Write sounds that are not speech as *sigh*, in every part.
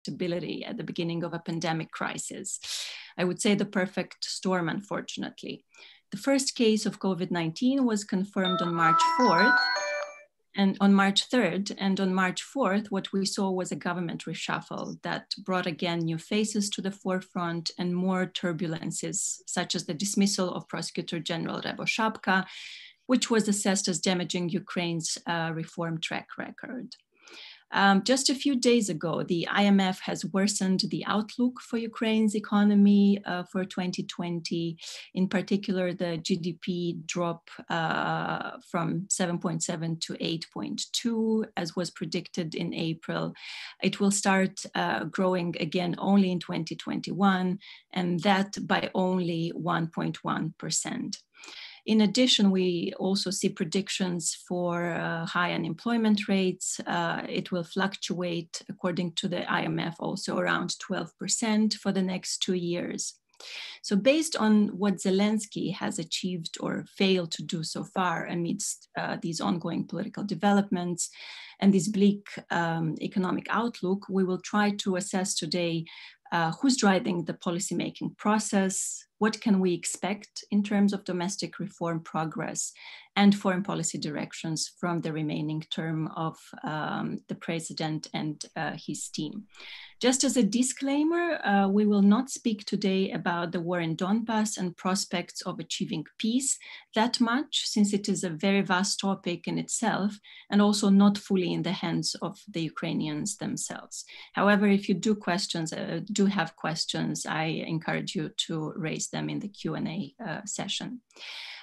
unpredictability at the beginning of a pandemic crisis. I would say the perfect storm, unfortunately. The first case of COVID 19 was confirmed on March 4th. And on March 3rd and on March 4th, what we saw was a government reshuffle that brought again new faces to the forefront and more turbulences, such as the dismissal of Prosecutor General Ryaboshapka, which was assessed as damaging Ukraine's uh, reform track record. Um, just a few days ago, the IMF has worsened the outlook for Ukraine's economy uh, for 2020. In particular, the GDP drop uh, from 7.7 to 8.2, as was predicted in April. It will start uh, growing again only in 2021, and that by only 1.1%. In addition, we also see predictions for uh, high unemployment rates. Uh, it will fluctuate, according to the IMF, also around 12% for the next two years. So, based on what Zelensky has achieved or failed to do so far amidst uh, these ongoing political developments and this bleak um, economic outlook, we will try to assess today uh, who's driving the policymaking process, what can we expect in terms of domestic reform progress and foreign policy directions from the remaining term of um, the president and uh, his team. Just as a disclaimer, uh, we will not speak today about the war in Donbass and prospects of achieving peace that much, since it is a very vast topic in itself and also not fully in the hands of the Ukrainians themselves. However, if you do questions, uh, do have questions, I encourage you to raise them in the Q&A uh, session.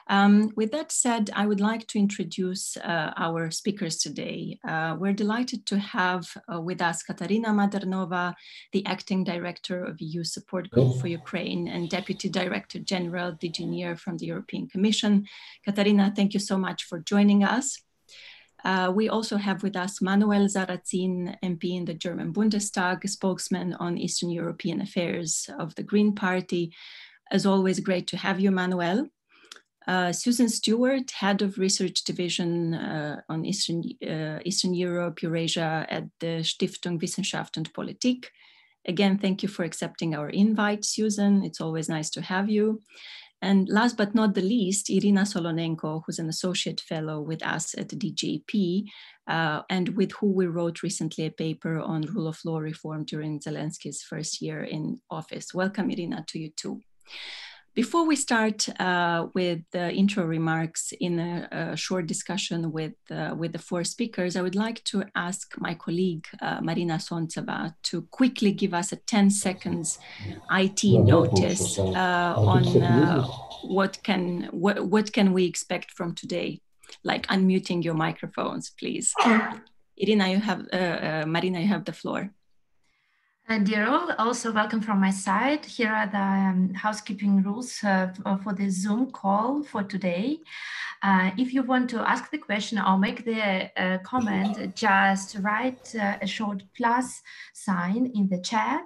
Um, with that said, I would like to introduce uh, our speakers today. Uh, we're delighted to have uh, with us Katarina Mathernova, the Acting Director of EU Support Group for Ukraine and Deputy Director General DG from the European Commission. Katarina, thank you so much for joining us. Uh, we also have with us Manuel Sarrazin, MP in the German Bundestag, spokesman on Eastern European affairs of the Green Party. As always, great to have you, Manuel. Uh, Susan Stewart, head of research division uh, on Eastern, uh, Eastern Europe, Eurasia at the Stiftung Wissenschaft und Politik. Again, thank you for accepting our invite, Susan. It's always nice to have you. And last but not the least, Iryna Solonenko, who's an associate fellow with us at DGAP, uh, and with who we wrote recently a paper on rule of law reform during Zelensky's first year in office. Welcome, Iryna, to you too. Before we start uh, with the intro remarks in a, a short discussion with, uh, with the four speakers, I would like to ask my colleague uh, Marina Sontseva to quickly give us a 10 seconds IT notice uh, on uh, what, can, what, what can we expect from today, like unmuting your microphones, please. Irina, you have, uh, Marina, you have the floor. And dear all, also welcome from my side. Here are the um, housekeeping rules uh, for the Zoom call for today. Uh, if you want to ask the question or make the uh, comment, just write uh, a short plus sign in the chat.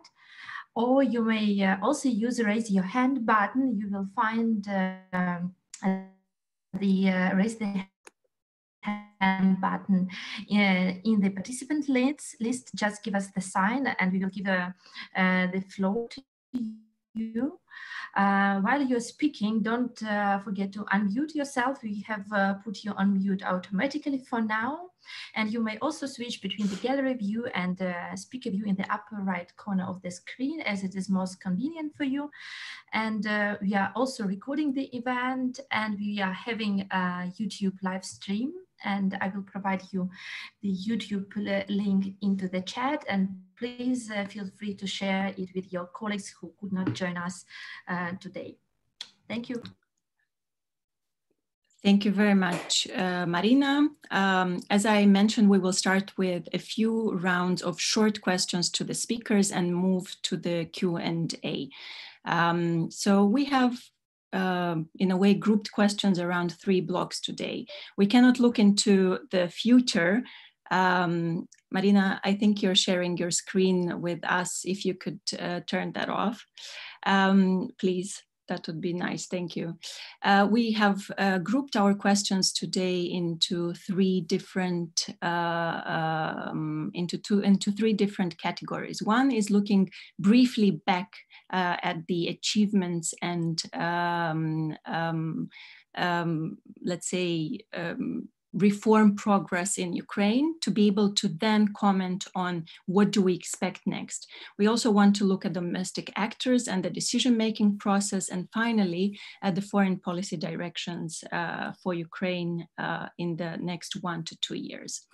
Or you may uh, also use the raise your hand button. You will find uh, the raise the hand button in the participant list, just give us the sign and we will give a, uh, the floor to you. Uh, while you're speaking, don't uh, forget to unmute yourself. We have uh, put you on mute automatically for now. And you may also switch between the gallery view and the speaker view in the upper right corner of the screen as it is most convenient for you. And uh, we are also recording the event and we are having a YouTube live stream and I will provide you the YouTube link into the chat and please uh, feel free to share it with your colleagues who could not join us uh, today. Thank you. Thank you very much, uh, Marina. Um, as I mentioned, we will start with a few rounds of short questions to the speakers and move to the Q&A. Um, so we have um, in a way, grouped questions around three blocks today. We cannot look into the future. Um, Marina, I think you're sharing your screen with us. If you could uh, turn that off, um, please, that would be nice. Thank you. Uh, we have uh, grouped our questions today into three different uh, um, into two into three different categories. One is looking briefly back uh, at the achievements and um, um, um let's say um, reform progress in Ukraine to be able to then comment on what do we expect next. We also want to look at domestic actors and the decision-making process and finally at the foreign policy directions uh, for Ukraine uh, in the next one to two years.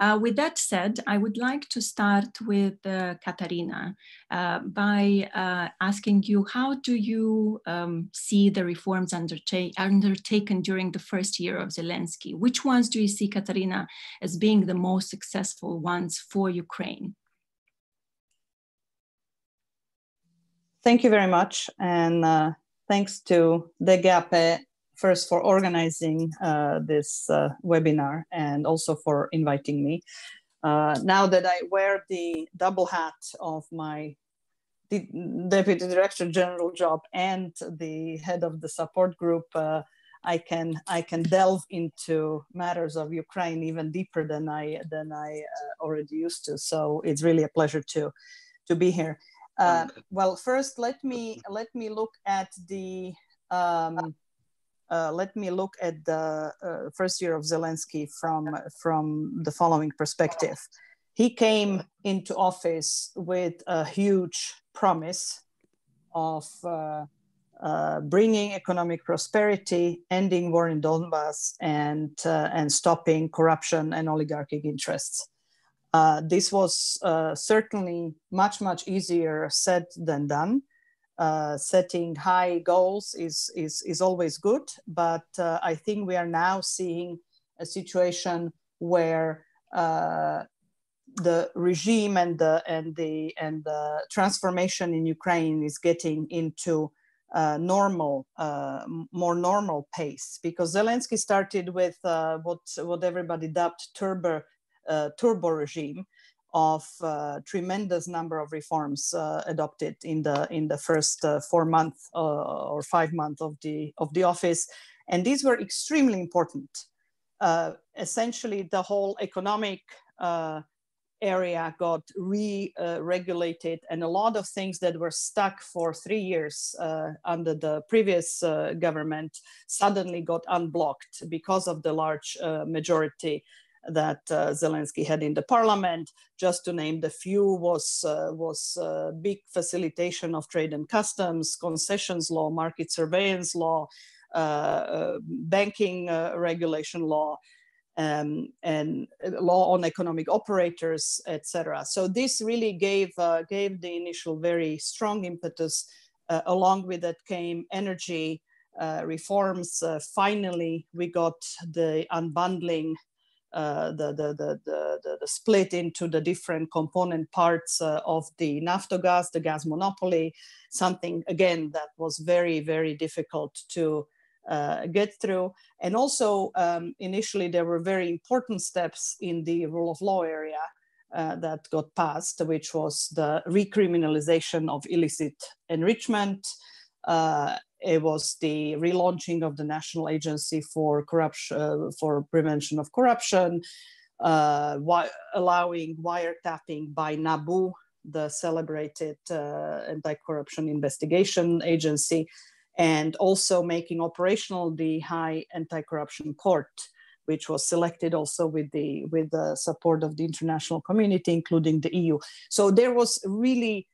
Uh, with that said, I would like to start with uh, Katarina uh, by uh, asking you, how do you um, see the reforms undertake, undertaken during the first year of Zelensky? Which ones do you see, Katarina, as being the most successful ones for Ukraine? Thank you very much. And uh, thanks to DGAPE first for organizing uh, this uh, webinar and also for inviting me. Uh, now that I wear the double hat of my deputy director general job and the head of the support group, uh, I can I can delve into matters of Ukraine even deeper than I than I uh, already used to. So it's really a pleasure to to be here. Uh, well, first let me let me look at the um, uh, let me look at the uh, first year of Zelensky from, from the following perspective. He came into office with a huge promise of uh, uh bringing economic prosperity, ending war in Donbass, and, uh, and stopping corruption and oligarchic interests. Uh, this was certainly much, much easier said than done uh, setting high goals is, is, is always good, but uh, I think we are now seeing a situation where uh, the regime and the, and, the, and the transformation in Ukraine is getting into uh, normal, uh, more normal pace because Zelensky started with uh, what, what everybody dubbed turbo, turbo regime, of uh, tremendous number of reforms uh, adopted in the in the first uh, four months uh, or five months of the of the office, and these were extremely important. Uh, essentially, the whole economic uh, area got re-regulated, and a lot of things that were stuck for three years under the previous government suddenly got unblocked because of the large majority that uh, Zelensky had in the parliament. Just to name the few, was uh, was uh, big facilitation of trade and customs, concessions law, market surveillance law, uh, uh, banking uh, regulation law. Um, and law on economic operators, etc. So this really gave gave the initial very strong impetus. along with that came energy reforms. finally, we got the unbundling uh, the, the, the, the, the, split into the different component parts uh, of the Naftogaz, the gas monopoly, something again that was very, very difficult to uh, get through. And also, um, initially, there were very important steps in the rule of law area uh, that got passed, which was the recriminalization of illicit enrichment, uh, it was the relaunching of the National Agency for Corruption uh, for Prevention of Corruption, uh, wi- allowing wiretapping by NABU, the celebrated uh, anti-corruption investigation agency, and also making operational the High Anti-Corruption Court, which was selected also with the with the support of the international community, including the EU. So there was really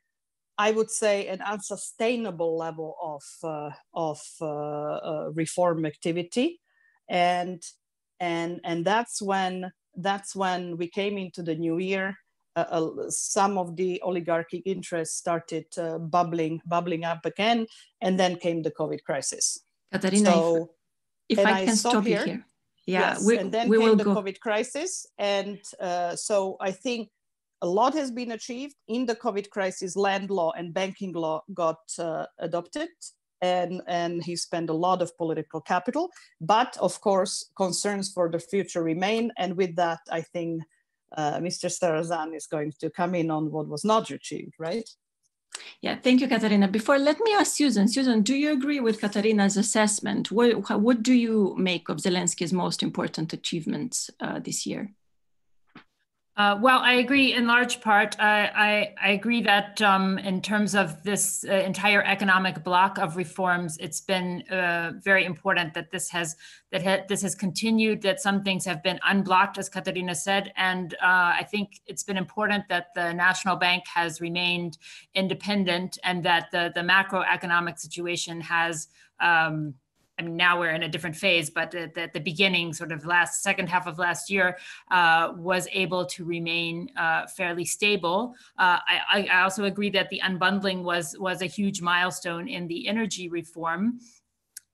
I would say, an unsustainable level of, uh, of uh, uh, reform activity. And, and, and that's, when, that's when we came into the new year. Uh, uh, some of the oligarchic interests started uh, bubbling, bubbling up again, and then came the COVID crisis. Katarina, so, if, if I can stop, stop here, here. Yeah, yes, we, and then we came the go. COVID crisis, and so I think a lot has been achieved in the COVID crisis. Land law and banking law got uh, adopted, and, and he spent a lot of political capital. But of course, concerns for the future remain. And with that, I think uh, Mr. Sarrazin is going to come in on what was not achieved, right? Yeah, thank you, Katarina. Before, let me ask Susan. Susan, do you agree with Katarina's assessment? What, what do you make of Zelensky's most important achievements uh, this year? Uh, well, I agree in large part. I, I, I agree that um, in terms of this uh, entire economic block of reforms, it's been uh, very important that this has that ha this has continued. That some things have been unblocked, as Katarina said, and uh, I think it's been important that the national bank has remained independent and that the the macroeconomic situation has. Um, I mean, now we're in a different phase, but at, at the beginning, sort of last second half of last year, uh, was able to remain uh, fairly stable. Uh, I, I, also agree that the unbundling was was a huge milestone in the energy reform.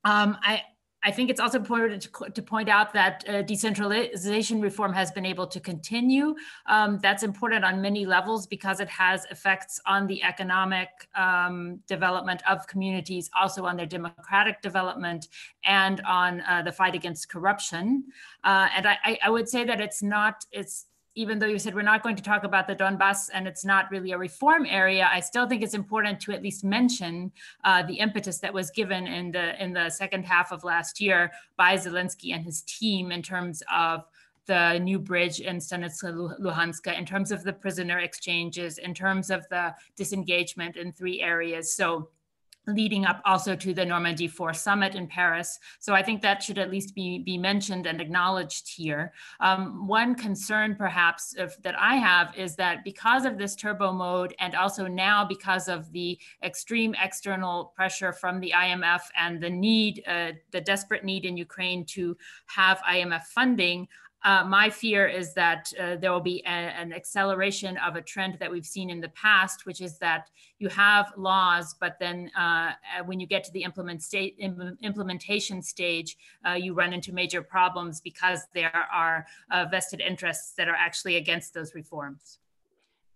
Um, I, I think it's also important to, point out that uh, decentralization reform has been able to continue. Um, that's important on many levels because it has effects on the economic um, development of communities, also on their democratic development, and on uh, the fight against corruption. Uh, and I, I, would say that it's not it's even though you said we're not going to talk about the Donbass and it's not really a reform area, I still think it's important to at least mention uh, the impetus that was given in the in the second half of last year by Zelensky and his team in terms of the new bridge in Stanitsa Luhanska, in terms of the prisoner exchanges, in terms of the disengagement in three areas. So leading up also to the Normandy 4 summit in Paris. So I think that should at least be, be mentioned and acknowledged here. Um, one concern perhaps if, that I have is that because of this turbo mode and also now because of the extreme external pressure from the IMF and the need, uh, the desperate need in Ukraine to have IMF funding, uh, my fear is that uh, there will be a, an acceleration of a trend that we've seen in the past, which is that you have laws, but then uh, uh when you get to the implement state, implementation stage, uh, you run into major problems because there are uh, vested interests that are actually against those reforms.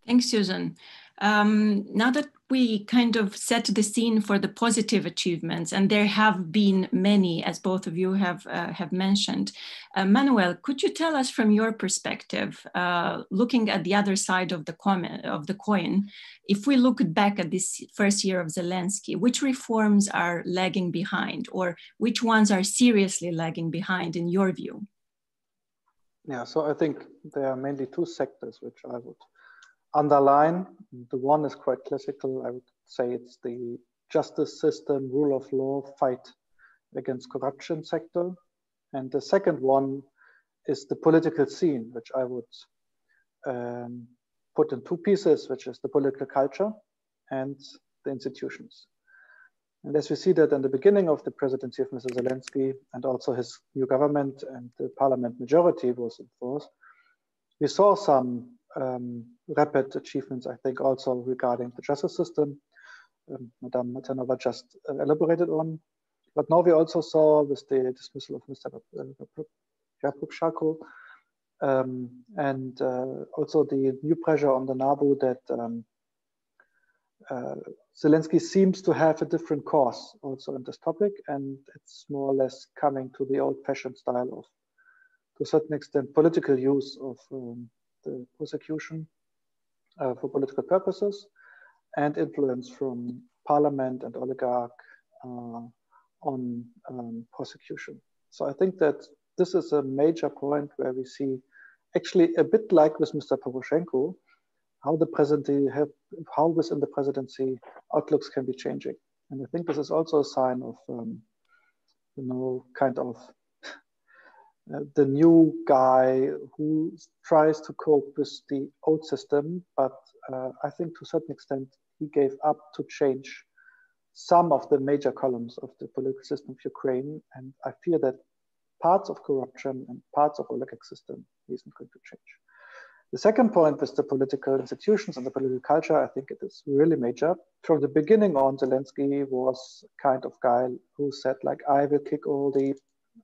Thanks, Susan. Um, now that we kind of set the scene for the positive achievements, and there have been many, as both of you have uh, have mentioned. Uh, Manuel, could you tell us from your perspective, uh, looking at the other side of the coin, of the coin, if we look back at this first year of Zelensky, which reforms are lagging behind, or which ones are seriously lagging behind, in your view? Yeah, so I think there are mainly two sectors which I would underline. The one is quite classical. I would say it's the justice system, rule of law, fight against corruption sector. And the second one is the political scene, which I would um, put in two pieces, which is the political culture and the institutions. And as we see that in the beginning of the presidency of Mr. Zelensky and also his new government and the parliament majority was in force, we saw some um, rapid achievements, I think, also regarding the justice system. Um, Madame Mathernova just uh, elaborated on. But now we also saw with the dismissal of Mr. Ryaboshapka um, and uh, also the new pressure on the NABU that um, uh, Zelensky seems to have a different course also in this topic, and it's more or less coming to the old-fashioned style of, to a certain extent, political use of um, the prosecution uh, for political purposes and influence from parliament and oligarch uh, on um, prosecution. So I think that this is a major point where we see actually a bit like with Mr. Poroshenko, how the presidency have, how within the presidency outlooks can be changing. And I think this is also a sign of, um, you know, kind of uh, the new guy who tries to cope with the old system, but uh, I think to a certain extent he gave up to change some of the major columns of the political system of Ukraine, and I fear that parts of corruption and parts of oligarchic system isn't going to change. The second point with the political institutions and the political culture, I think it is really major. From the beginning on, Zelensky was kind of guy who said like, I will kick all the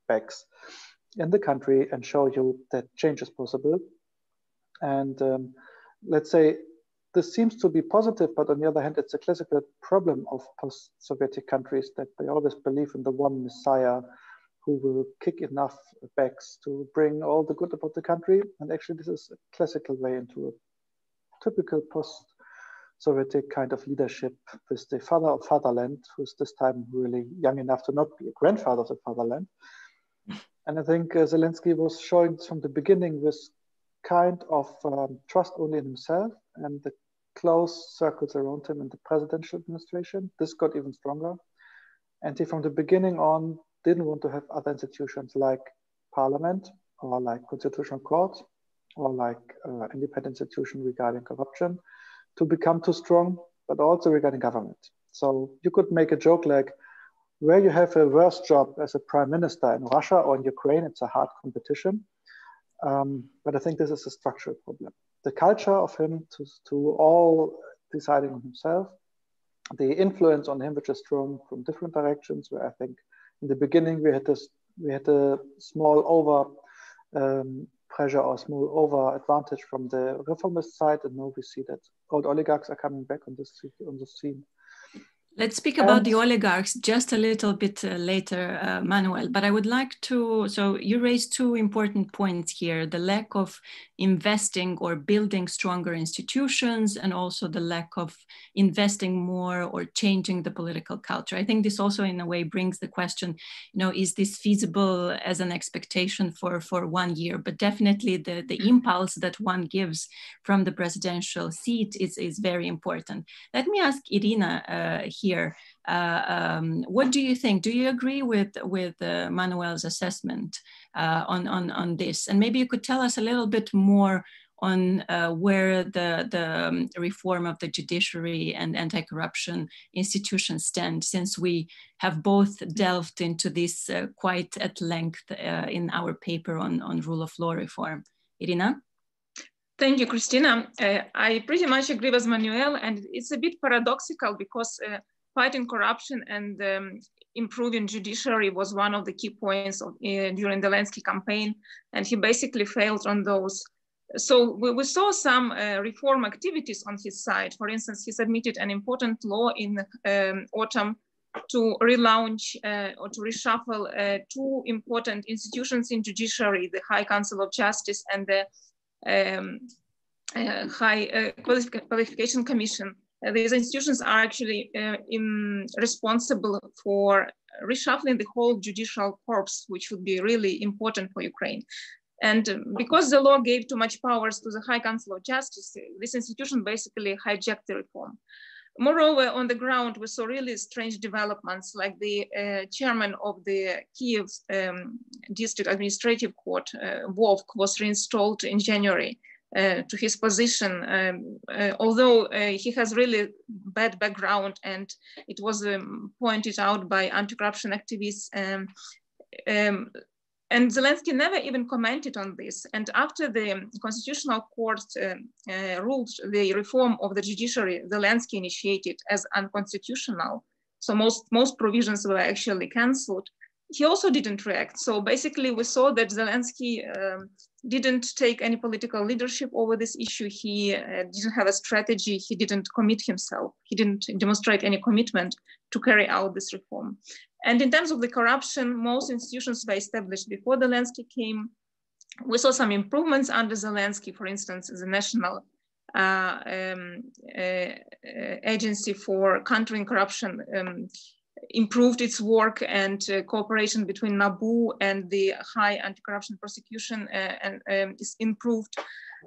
backs in the country and show you that change is possible. And um, let's say this seems to be positive, but on the other hand, it's a classical problem of post-Sovietic countries that they always believe in the one messiah who will kick enough backs to bring all the good about the country. And actually, this is a classical way into a typical post Sovietic kind of leadership with the father of fatherland, who's this time really young enough to not be a grandfather of the fatherland. And I think uh, Zelensky was showing from the beginning this kind of um, trust only in himself and the close circles around him in the presidential administration. This got even stronger. And he, from the beginning on, didn't want to have other institutions like parliament or like constitutional court or like uh, independent institution regarding corruption to become too strong, but also regarding government. So you could make a joke like, where you have a worse job as a prime minister in Russia or in Ukraine, it's a hard competition. Um, but I think this is a structural problem. The culture of him to, to all deciding on himself, the influence on him, which is strong from different directions, where I think in the beginning we had this, we had a small over um, pressure or small over advantage from the reformist side, and now we see that old oligarchs are coming back on this on the scene. Let's speak about the oligarchs just a little bit uh, later, uh, Manuel. But I would like to. So, you raised two important points here the lack of investing or building stronger institutions, and also the lack of investing more or changing the political culture. I think this also, in a way, brings the question you know, is this feasible as an expectation for, for one year? But definitely, the, the impulse that one gives from the presidential seat is, is very important. Let me ask Iryna uh, here. Uh, um, what do you think? Do you agree with with uh, Manuel's assessment uh, on on on this? And maybe you could tell us a little bit more on uh, where the the um, reform of the judiciary and anti-corruption institutions stand, since we have both delved into this uh, quite at length uh, in our paper on on rule of law reform. Iryna. Thank you, Cristina. I pretty much agree with Manuel, and it's a bit paradoxical because fighting corruption and um, improving judiciary was one of the key points of, uh, during the Zelensky campaign, and he basically failed on those. So we, we saw some uh, reform activities on his side. For instance, he submitted an important law in um, autumn to relaunch uh, or to reshuffle uh, two important institutions in judiciary, the High Council of Justice and the um, uh, High uh, Qualification Commission these institutions are actually uh, in, responsible for reshuffling the whole judicial corps, which would be really important for Ukraine. And because the law gave too much powers to the High Council of Justice, this institution basically hijacked the reform. Moreover, on the ground, we saw really strange developments, like the uh, chairman of the Kiev um, District Administrative Court, uh, was reinstalled in January. Uh, to his position, um, uh, although uh, he has really bad background and it was um, pointed out by anti-corruption activists. Um, um and Zelensky never even commented on this. And after the Constitutional Court uh, uh, ruled the reform of the judiciary, Zelensky initiated as unconstitutional. So most, most provisions were actually canceled he also didn't react. So basically, we saw that Zelensky um, didn't take any political leadership over this issue. He uh, didn't have a strategy. He didn't commit himself. He didn't demonstrate any commitment to carry out this reform. And in terms of the corruption, most institutions were established before Zelensky came. We saw some improvements under Zelensky, for instance, the National uh, um, uh, uh Agency for Countering Corruption um, improved its work and uh, cooperation between NABU and the High Anti-Corruption Prosecution uh, and um, is improved.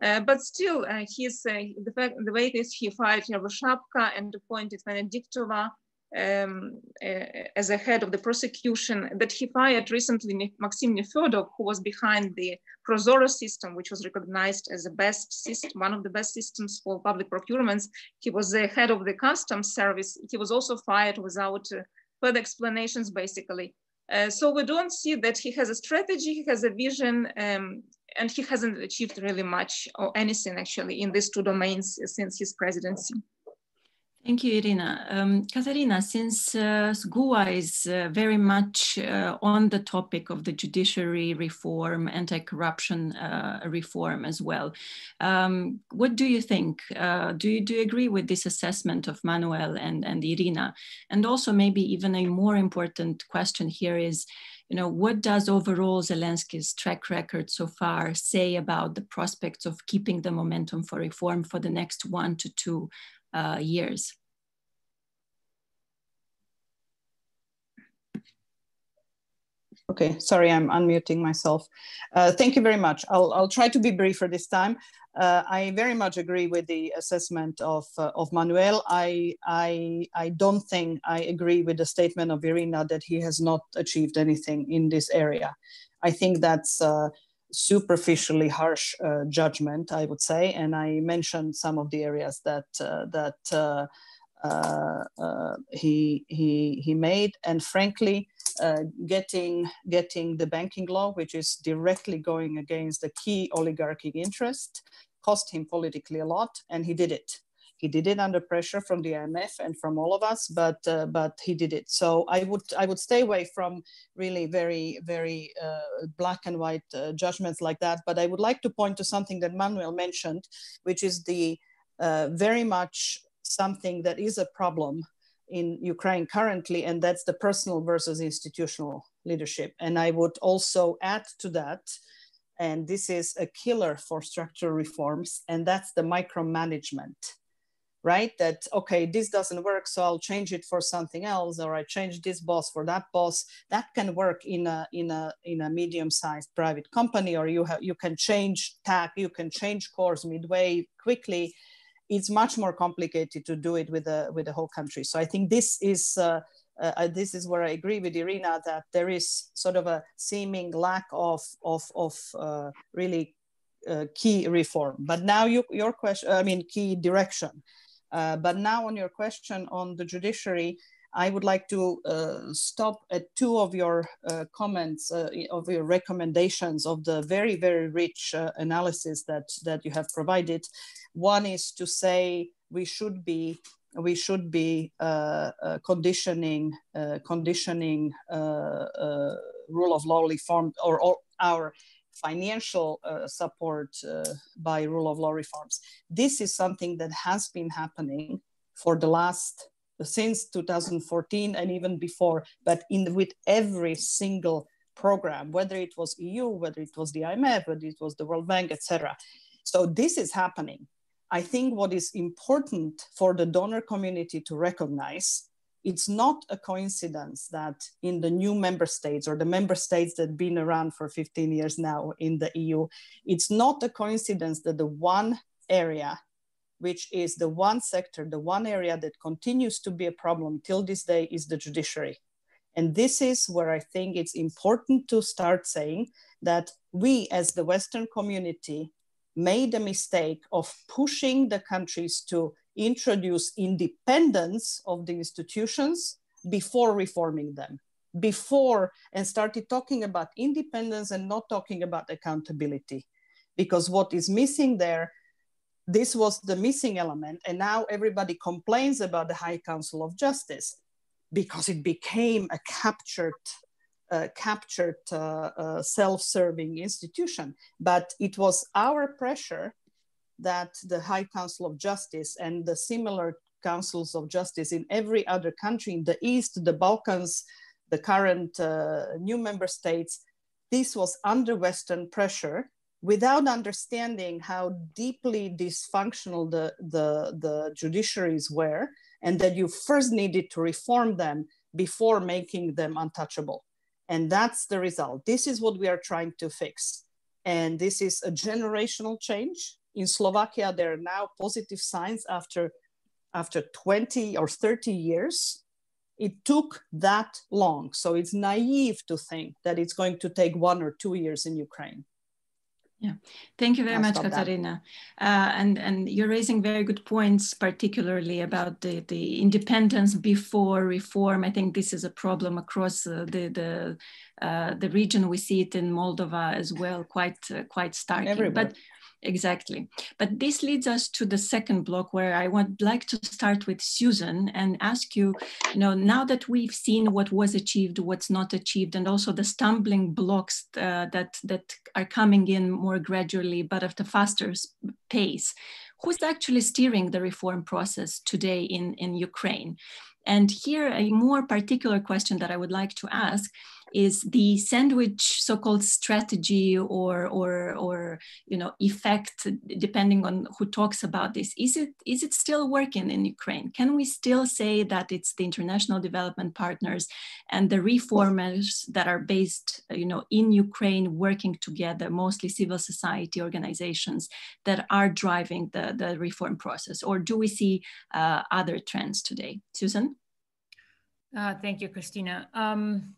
Uh, but still, uh, he's, uh, the, fact, the way is he fired Shapka and appointed Venediktova um, uh, as a head of the prosecution that he fired recently Maxim Nefedov, who was behind the ProZorro system, which was recognized as the best system, one of the best systems for public procurements. He was the head of the customs service. He was also fired without uh, further explanations, basically. Uh, so we don't see that he has a strategy, he has a vision, um, and he hasn't achieved really much or anything actually in these two domains since his presidency. Thank you, Iryna. Um, Katarina, since uh, is uh, very much uh, on the topic of the judiciary reform, anti-corruption uh, reform as well, um, what do you think? Uh, do, you, do you agree with this assessment of Manuel and, and Irina? And also maybe even a more important question here is, you know, what does overall Zelensky's track record so far say about the prospects of keeping the momentum for reform for the next one to two uh, years. Okay, sorry, I'm unmuting myself. Uh, thank you very much. I'll, I'll try to be briefer this time. Uh, I very much agree with the assessment of, uh, of Manuel. I, I, I don't think I agree with the statement of Iryna that he has not achieved anything in this area. I think that's uh, superficially harsh uh, judgment, I would say. And I mentioned some of the areas that, uh, that he, he, he made. And frankly, uh, getting getting the banking law, which is directly going against the key oligarchic interest, cost him politically a lot, and he did it. He did it under pressure from the IMF and from all of us, but uh, but he did it. So I would I would stay away from really very very uh, black and white uh, judgments like that. But I would like to point to something that Manuel mentioned, which is the uh, very much something that is a problem in Ukraine currently, and that's the personal versus institutional leadership. And I would also add to that, and this is a killer for structural reforms, and that's the micromanagement, right? That, okay, this doesn't work, so I'll change it for something else, or I change this boss for that boss. That can work in a, in a, in a medium-sized private company, or you, have, you can change tack, you can change course midway quickly, it's much more complicated to do it with the with the whole country. So I think this is uh, uh, this is where I agree with Iryna that there is sort of a seeming lack of of of uh, really uh, key reform. But now you, your question, I mean, key direction. Uh, but now on your question on the judiciary, I would like to uh, stop at two of your uh, comments, uh, of your recommendations of the very, very rich uh, analysis that, that you have provided. One is to say we should be we should be conditioning conditioning rule of law reform or, or our financial uh, support uh, by rule of law reforms. This is something that has been happening for the last since 2014 and even before, but in with every single program, whether it was EU, whether it was the IMF, whether it was the World Bank, etc. So this is happening. I think what is important for the donor community to recognize it's not a coincidence that in the new member states or the member states that have been around for 15 years now in the EU, it's not a coincidence that the one area which is the one sector, the one area that continues to be a problem till this day is the judiciary. And this is where I think it's important to start saying that we as the Western community made a mistake of pushing the countries to introduce independence of the institutions before reforming them before and started talking about independence and not talking about accountability because what is missing there this was the missing element. And now everybody complains about the High Council of Justice because it became a captured, uh, captured uh, uh, self-serving institution. But it was our pressure that the High Council of Justice and the similar councils of justice in every other country in the East, the Balkans, the current uh, new member states, this was under Western pressure without understanding how deeply dysfunctional the, the, the judiciaries were, and that you first needed to reform them before making them untouchable. And that's the result. This is what we are trying to fix. And this is a generational change. In Slovakia, there are now positive signs after, after 20 or 30 years. It took that long. So it's naive to think that it's going to take one or two years in Ukraine. Yeah, thank you very I'll much, Katarina. Uh, and and you're raising very good points, particularly about the the independence before reform. I think this is a problem across uh, the the uh, the region. We see it in Moldova as well, quite uh, quite starkly. But exactly. But this leads us to the second block where I would like to start with Susan and ask you, you know, now that we've seen what was achieved, what's not achieved, and also the stumbling blocks uh, that, that are coming in more gradually, but at a faster pace, who's actually steering the reform process today in, in Ukraine? And here, a more particular question that I would like to ask is the sandwich so-called strategy or or or you know effect depending on who talks about this is it is it still working in ukraine? Can we still say that it's the international development partners and the reformers that are based you know in ukraine working together mostly civil society organizations that are driving the the reform process? Or do we see uh, other trends today? Susan? Uh, thank you, Cristina. Um,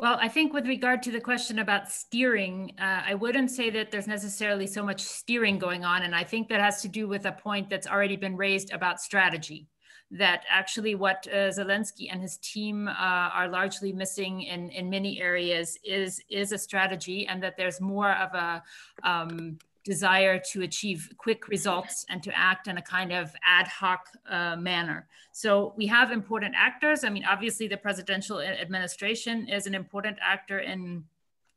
well, I think with regard to the question about steering, uh, I wouldn't say that there's necessarily so much steering going on. And I think that has to do with a point that's already been raised about strategy. That actually, what uh, Zelensky and his team uh, are largely missing in, in many areas is, is a strategy, and that there's more of a um, desire to achieve quick results and to act in a kind of ad hoc uh, manner. So we have important actors. I mean, obviously, the presidential administration is an important actor in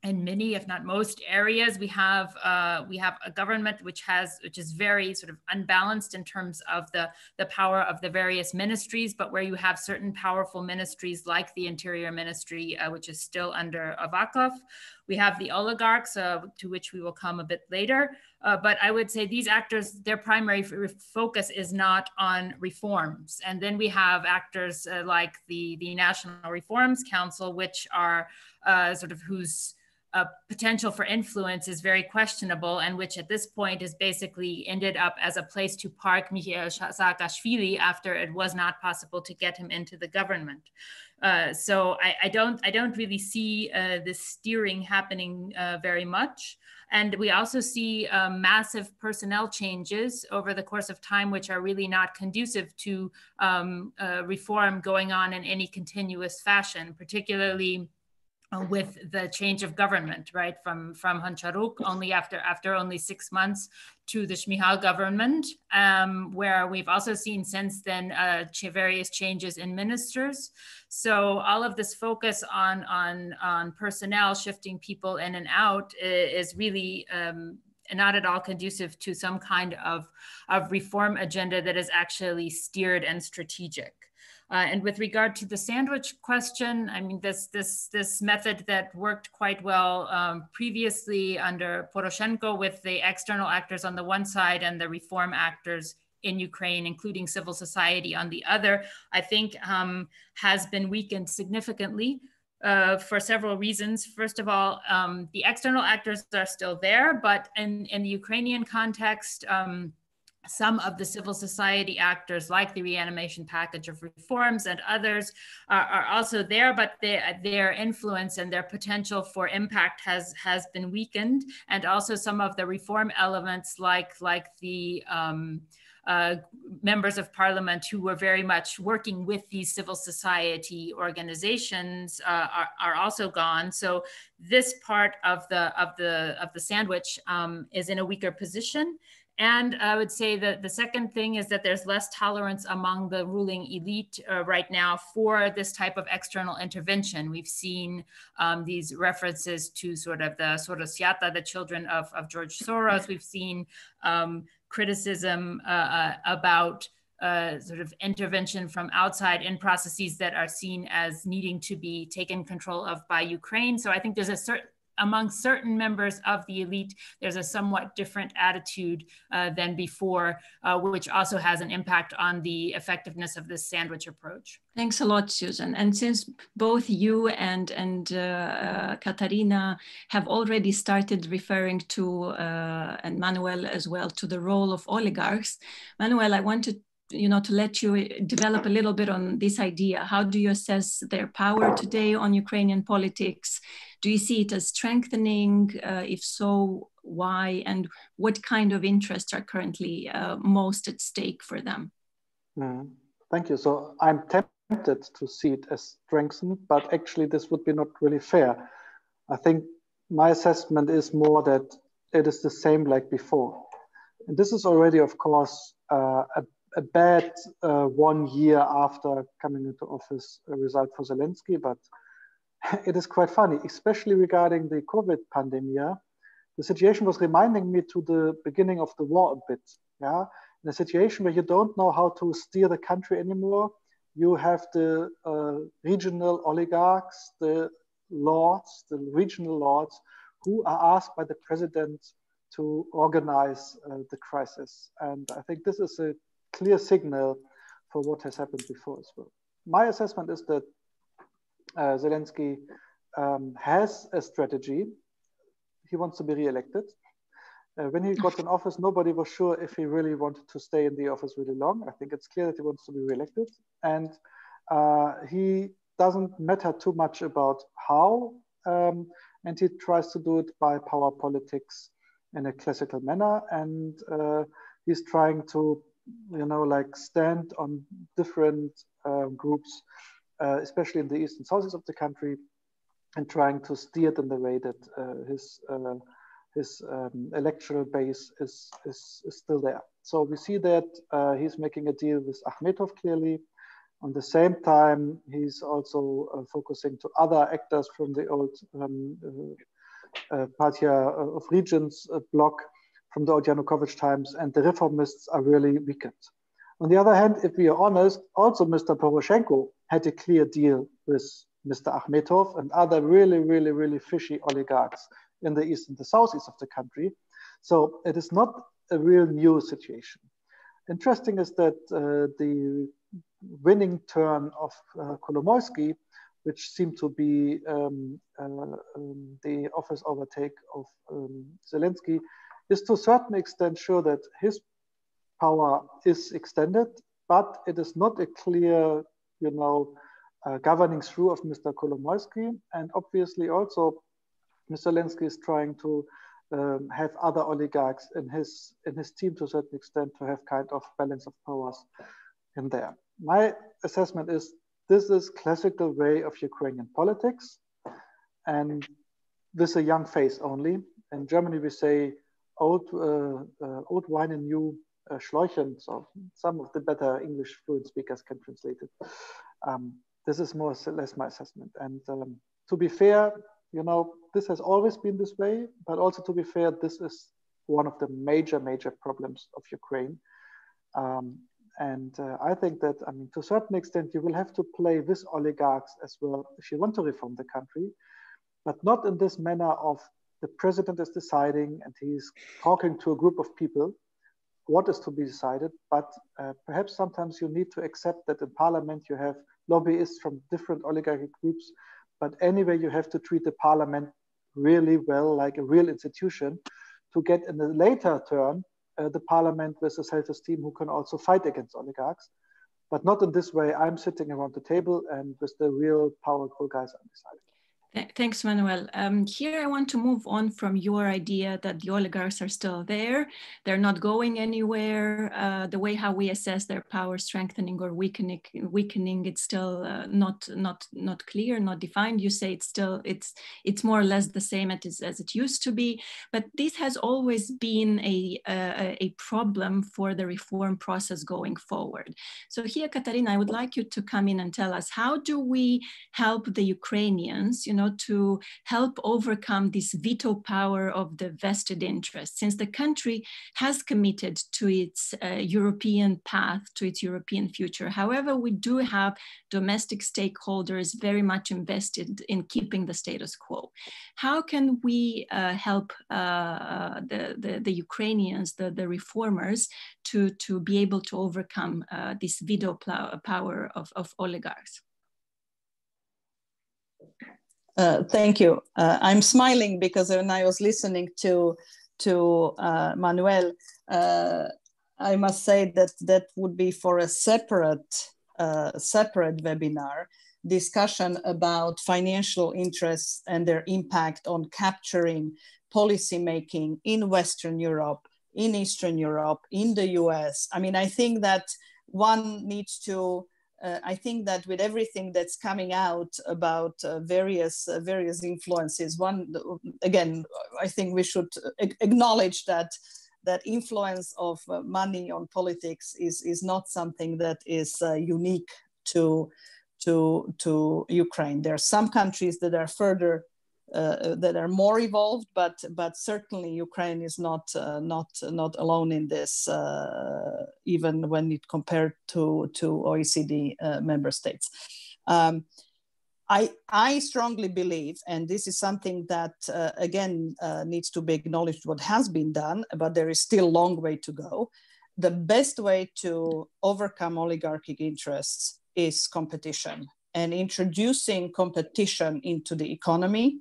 in many, if not most areas, we have uh, we have a government which has which is very sort of unbalanced in terms of the the power of the various ministries, but where you have certain powerful ministries like the Interior Ministry, uh, which is still under Avakov. We have the oligarchs, uh, to which we will come a bit later. Uh, but I would say these actors, their primary focus is not on reforms. And then we have actors uh, like the the National Reforms Council, which are uh, sort of whose uh, potential for influence is very questionable and which at this point has basically ended up as a place to park Mikhail Saakashvili after it was not possible to get him into the government. Uh, so I, I, don't I don't really see uh, this steering happening uh, very much. And we also see um, massive personnel changes over the course of time, which are really not conducive to um, uh, reform going on in any continuous fashion, particularly uh, with the change of government, right, from from Honcharuk only after after only six months to the Shmyhal government, um, where we've also seen since then uh, various changes in ministers. So all of this focus on on on personnel, shifting people in and out, is really um, not at all conducive to some kind of of reform agenda that is actually steered and strategic. Uh, and with regard to the sandwich question, I mean, this, this, this method that worked quite well um, previously under Poroshenko with the external actors on the one side and the reform actors in Ukraine, including civil society on the other, I think um, has been weakened significantly uh, for several reasons. First of all, um, the external actors are still there, but in, in the Ukrainian context, um, some of the civil society actors like the reanimation package of reforms and others are, are also there but they, their influence and their potential for impact has has been weakened and also some of the reform elements like like the um, uh, members of parliament who were very much working with these civil society organizations uh, are, are, also gone. So this part of the of the of the sandwich um, is in a weaker position. And I would say that the second thing is that there's less tolerance among the ruling elite uh, right now for this type of external intervention. We've seen um, these references to sort of the sort of Sorosiata, the children of, of George Soros. We've seen um, criticism uh, uh, about uh, sort of intervention from outside in processes that are seen as needing to be taken control of by Ukraine. So I think there's a certain among certain members of the elite, there's a somewhat different attitude uh, than before, uh, which also has an impact on the effectiveness of this sandwich approach. Thanks a lot, Susan. And since both you and and uh, uh Katarina have already started referring to uh, and Manuel as well to the role of oligarchs, Manuel, I wanted you know to let you develop a little bit on this idea. How do you assess their power today on Ukrainian politics? Do you see it as strengthening? Uh, if so, why? And what kind of interests are currently uh, most at stake for them? Mm, thank you. So I'm tempted to see it as strengthened, but actually this would be not really fair. I think my assessment is more that it is the same like before. And this is already, of course, uh, a, a, bad uh, one year after coming into office result for Zelensky, but *laughs* it is quite funny, especially regarding the COVID pandemic. The situation was reminding me to the beginning of the war a bit. Yeah, in a situation where you don't know how to steer the country anymore, you have the uh, regional oligarchs, the lords, the regional lords, who are asked by the president to organize uh, the crisis. And I think this is a clear signal for what has happened before as well. My assessment is that uh, Zelensky um, has a strategy. He wants to be re-elected. Uh, when he got in office, nobody was sure if he really wanted to stay in the office really long. I think it's clear that he wants to be re-elected. And uh, he doesn't matter too much about how, um, and he tries to do it by power politics in a classical manner. And uh, he's trying to, you know, like stand on different uh, groups, uh, especially in the east and of the country, and trying to steer in the way that uh, his uh, his um, electoral base is, is, is, still there. So we see that uh, he's making a deal with Akhmetov clearly. On the same time, he's also uh, focusing to other actors from the old um, Partia of Regions bloc from the old Yanukovych times, and the reformists are really weakened. On the other hand, if we are honest, also Mr. Poroshenko had a clear deal with Mr. Akhmetov and other really, really, really fishy oligarchs in the east and the southeast of the country. So it is not a real new situation. Interesting is that uh, the winning turn of uh, Kolomoisky, which seemed to be um, uh, um, the office overtake of um, Zelensky, is to a certain extent sure that his power is extended, but it is not a clear, you know, uh, governing through of Mr. Kolomoisky, and obviously also Mr. Zelensky is trying to um, have other oligarchs in his in his team to a certain extent to have kind of balance of powers in there. My assessment is this is classical way of Ukrainian politics, and with a young face only. In Germany, we say old uh, uh, old wine and new uh, Schläuchen. So some of the better English fluent speakers can translate it. Um, this is more or less my assessment. And um, to be fair, you know, this has always been this way, but also to be fair, this is one of the major, major problems of Ukraine. Um, and uh, I think that, I mean, to a certain extent, you will have to play with oligarchs as well if you want to reform the country, but not in this manner of the president is deciding and he's talking to a group of people what is to be decided. But uh, perhaps sometimes you need to accept that in parliament you have lobbyists from different oligarchic groups but anyway, you have to treat the parliament really well, like a real institution, to get in the later turn uh, the parliament with a self-esteem who can also fight against oligarchs. But not in this way. I'm sitting around the table and with the real powerful guys undecided. Thanks, Manuel. Um, here I want to move on from your idea that the oligarchs are still there, they're not going anywhere. Uh, the way how we assess their power strengthening or weakening, weakening, it's still uh, not not not clear, not defined. You say it's still it's it's more or less the same as, as it used to be, but this has always been a, a a problem for the reform process going forward. So here, Katarina, I would like you to come in and tell us how do we help the Ukrainians, you know know, to help overcome this veto power of the vested interest, since the country has committed to its uh, European path, to its European future. However, we do have domestic stakeholders very much invested in keeping the status quo. How can we uh, help uh, the, the, the, Ukrainians, the, the reformers, to, to be able to overcome uh, this veto power of, of oligarchs? Uh, thank you. Uh, I'm smiling because when I was listening to to uh, Manuel, uh, I must say that that would be for a separate uh, separate webinar discussion about financial interests and their impact on capturing policy making in Western Europe, in Eastern Europe, in the US. I mean, I think that one needs to uh, I think that with everything that's coming out about uh, various uh, various influences, one again, I think we should acknowledge that that influence of uh, money on politics is is not something that is uh, unique to to to Ukraine. There are some countries that are further uh, that are more evolved, but but certainly Ukraine is not uh, not not alone in this, uh, even when it compared to to OECD uh, member states. Um, I, I strongly believe, and this is something that uh, again uh, needs to be acknowledged what has been done, but there is still a long way to go. The best way to overcome oligarchic interests is competition and introducing competition into the economy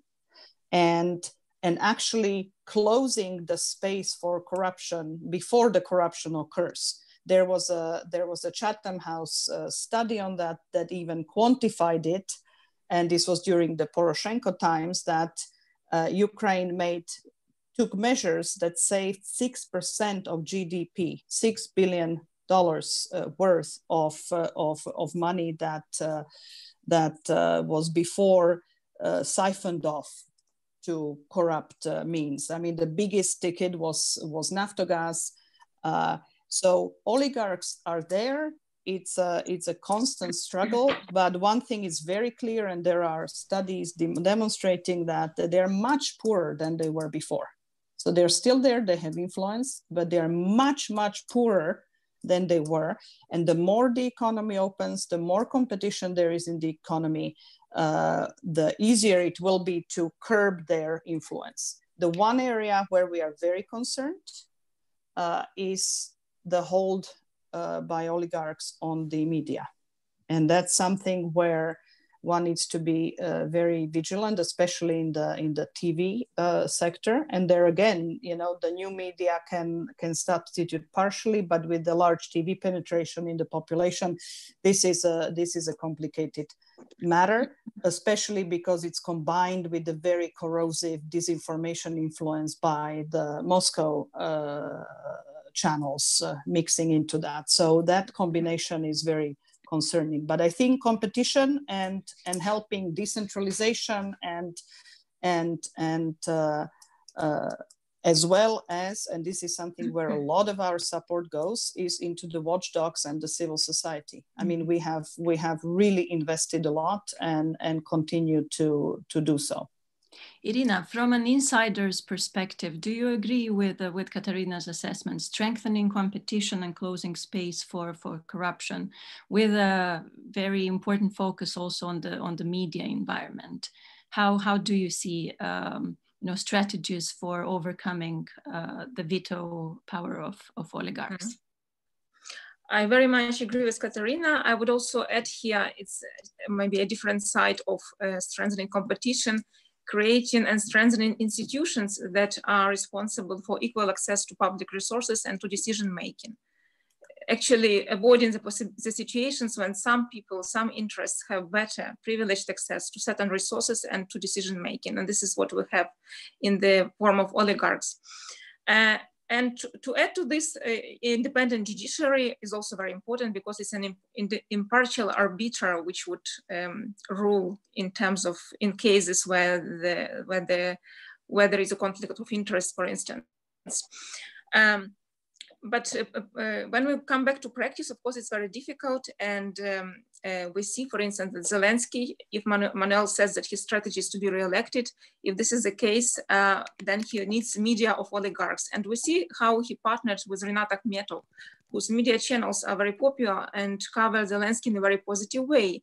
and, and actually closing the space for corruption before the corruption occurs. There was a, there was a Chatham House uh, study on that that even quantified it and this was during the Poroshenko times that uh, Ukraine made took measures that saved six percent of GDP, six billion dollars uh, worth of, uh, of of money that uh, that uh, was before siphoned off to corrupt uh, means. I mean, the biggest ticket was was Naftogaz. Uh, so oligarchs are there it's a, it's a constant struggle, but one thing is very clear, and there are studies de demonstrating that they're much poorer than they were before. So they're still there, they have influence, but they're much, much poorer than they were. And the more the economy opens, the more competition there is in the economy, uh, the easier it will be to curb their influence. The one area where we are very concerned uh, is the hold uh, by oligarchs on the media. And that's something where one needs to be uh, very vigilant, especially in the in the TV uh, sector. And there again, you know, the new media can can substitute partially, but with the large TV penetration in the population, this is a this is a complicated matter, especially because it's combined with the very corrosive disinformation influence by the Moscow uh, channels uh, mixing into that. So that combination is very concerning. But I think competition and and helping decentralization and and and uh, uh, as well as, and this is something where a lot of our support goes, is into the watchdogs and the civil society. I mean, we have we have really invested a lot and and continue to to do so. Iryna, from an insider's perspective, do you agree with uh, with Katarina's assessment, strengthening competition and closing space for, for corruption, with a very important focus also on the on the media environment? How how do you see um, you know strategies for overcoming uh, the veto power of of oligarchs? Mm -hmm. I very much agree with Katarina. I would also add here, it's maybe a different side of uh, strengthening competition creating and strengthening institutions that are responsible for equal access to public resources and to decision making. Actually, avoiding the, the situations when some people, some interests have better privileged access to certain resources and to decision making. And this is what we have in the form of oligarchs. Uh, and to, to, add to this, uh, independent judiciary is also very important because it's an impartial arbiter which would um, rule in terms of in cases where the where the where there is a conflict of interest, for instance. Um, but uh, uh, when we come back to practice, of course, it's very difficult. And um, uh, we see, for instance, that Zelensky, if Manuel says that his strategy is to be re-elected, if this is the case, uh, then he needs media of oligarchs. And we see how he partnered with Rinat Akhmetov, whose media channels are very popular and cover Zelensky in a very positive way.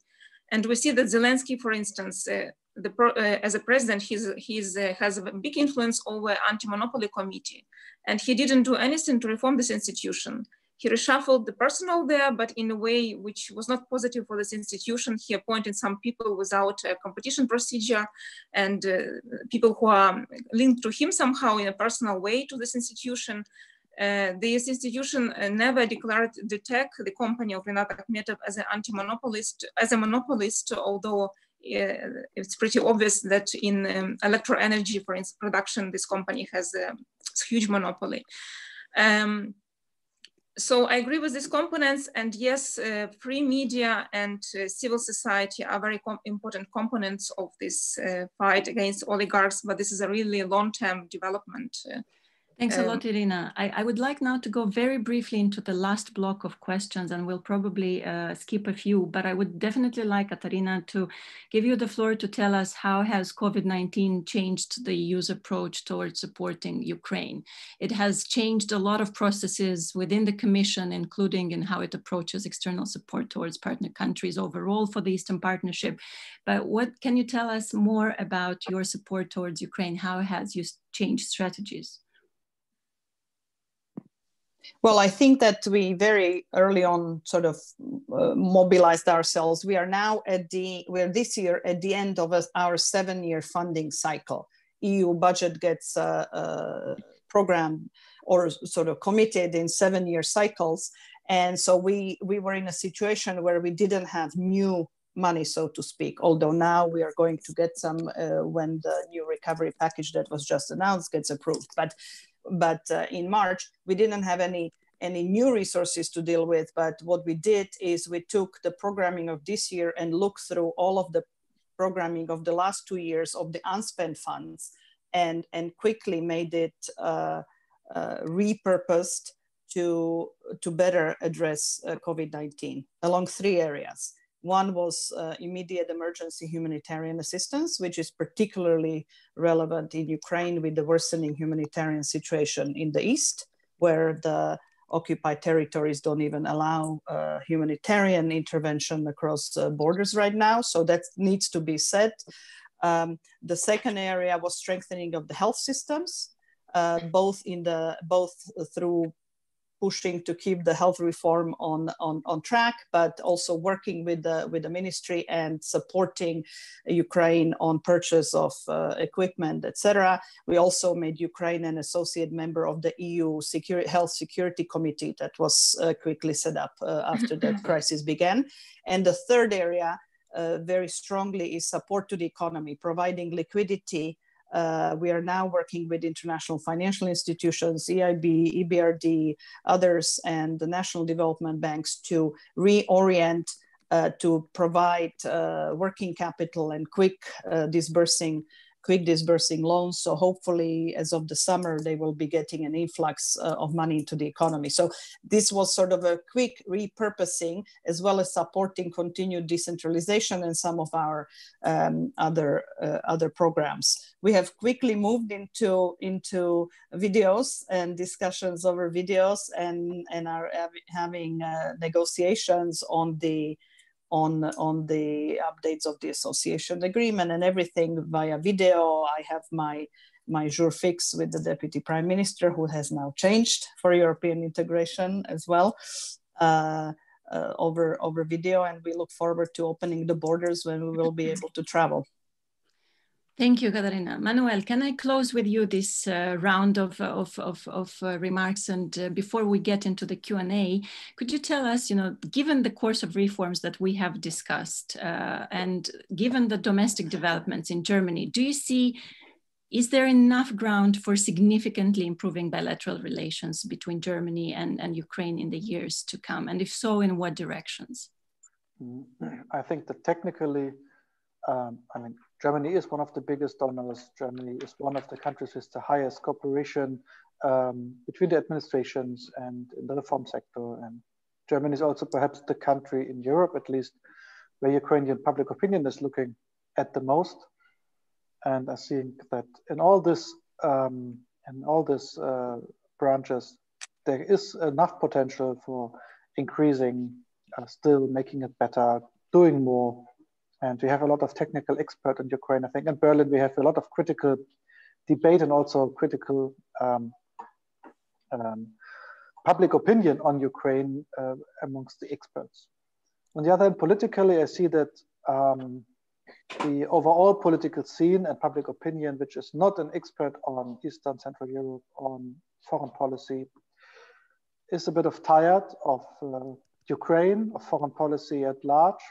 And we see that Zelensky, for instance, uh, the, uh, as a president, he's, he's, uh, has a big influence over anti-monopoly committee, and he didn't do anything to reform this institution. He reshuffled the personnel there, but in a way which was not positive for this institution. He appointed some people without a competition procedure and uh, people who are linked to him somehow in a personal way to this institution. Uh, this institution uh, never declared the tech, the company of Rinat Akhmetov, as an anti-monopolist, as a monopolist, although it's pretty obvious that in um, electro energy, for instance, production, this company has a huge monopoly. Um, so I agree with these components and yes, uh, free media and uh, civil society are very com important components of this uh, fight against oligarchs, but this is a really long-term development. Thanks a lot, um, Iryna. I, I, would like now to go very briefly into the last block of questions and we'll probably uh, skip a few, but I would definitely like Katarina to give you the floor to tell us how has COVID-19 changed the EU's approach towards supporting Ukraine. It has changed a lot of processes within the Commission, including in how it approaches external support towards partner countries overall for the Eastern Partnership. But what can you tell us more about your support towards Ukraine? How has you changed strategies? Well, I think that we very early on sort of uh, mobilized ourselves. We are now at the, we're this year at the end of a, our seven year funding cycle. EU budget gets uh, uh, programmed or sort of committed in seven year cycles. And so we, we were in a situation where we didn't have new money, so to speak. Although now we are going to get some uh, when the new recovery package that was just announced gets approved. But but uh, in March, we didn't have any any new resources to deal with. But what we did is we took the programming of this year and looked through all of the programming of the last two years of the unspent funds and, and quickly made it uh, uh, repurposed to, to better address uh, COVID-19 along three areas. One was uh, immediate emergency humanitarian assistance, which is particularly relevant in Ukraine with the worsening humanitarian situation in the east, where the occupied territories don't even allow uh, humanitarian intervention across uh, borders right now. So that needs to be said. Um, the second area was strengthening of the health systems, uh, both in the both through pushing to keep the health reform on, on, on track, but also working with the, with the ministry and supporting Ukraine on purchase of uh, equipment, etc. We also made Ukraine an associate member of the EU Security, Health Security Committee that was uh, quickly set up uh, after the crisis began. And the third area uh, very strongly is support to the economy, providing liquidity uh, we are now working with international financial institutions, EIB, EBRD, others, and the national development banks to reorient, uh, to provide uh, working capital and quick uh, disbursing quick disbursing loans. So hopefully, as of the summer, they will be getting an influx uh, of money into the economy. So this was sort of a quick repurposing, as well as supporting continued decentralization and some of our um, other uh, other programs. We have quickly moved into into videos and discussions over videos, and and are having uh, negotiations on the on on the updates of the association agreement and everything via video. I have my my jour fixe with the deputy prime minister, who has now changed for European integration as well. Uh, uh, over over video, and we look forward to opening the borders when we will be able to travel. Thank you, Katarina. Manuel, can I close with you this uh, round of, of, of, of uh, remarks? And uh, before we get into the Q&A, could you tell us, you know, given the course of reforms that we have discussed uh, and given the domestic developments in Germany, do you see, is there enough ground for significantly improving bilateral relations between Germany and, and Ukraine in the years to come? And if so, in what directions? Mm, I think that technically, um, I mean, Germany is one of the biggest donors. Germany is one of the countries with the highest cooperation um, between the administrations and the reform sector. And Germany is also perhaps the country in Europe, at least, where Ukrainian public opinion is looking at the most. And I think that in all this, um, in all these uh, branches, there is enough potential for increasing, uh, still making it better, doing more, and we have a lot of technical expert in Ukraine. I think in Berlin we have a lot of critical debate and also critical um, um, public opinion on Ukraine uh, amongst the experts. On the other hand, politically, I see that um, the overall political scene and public opinion, which is not an expert on Eastern Central Europe, on foreign policy, is a bit of tired of uh, Ukraine, of foreign policy at large,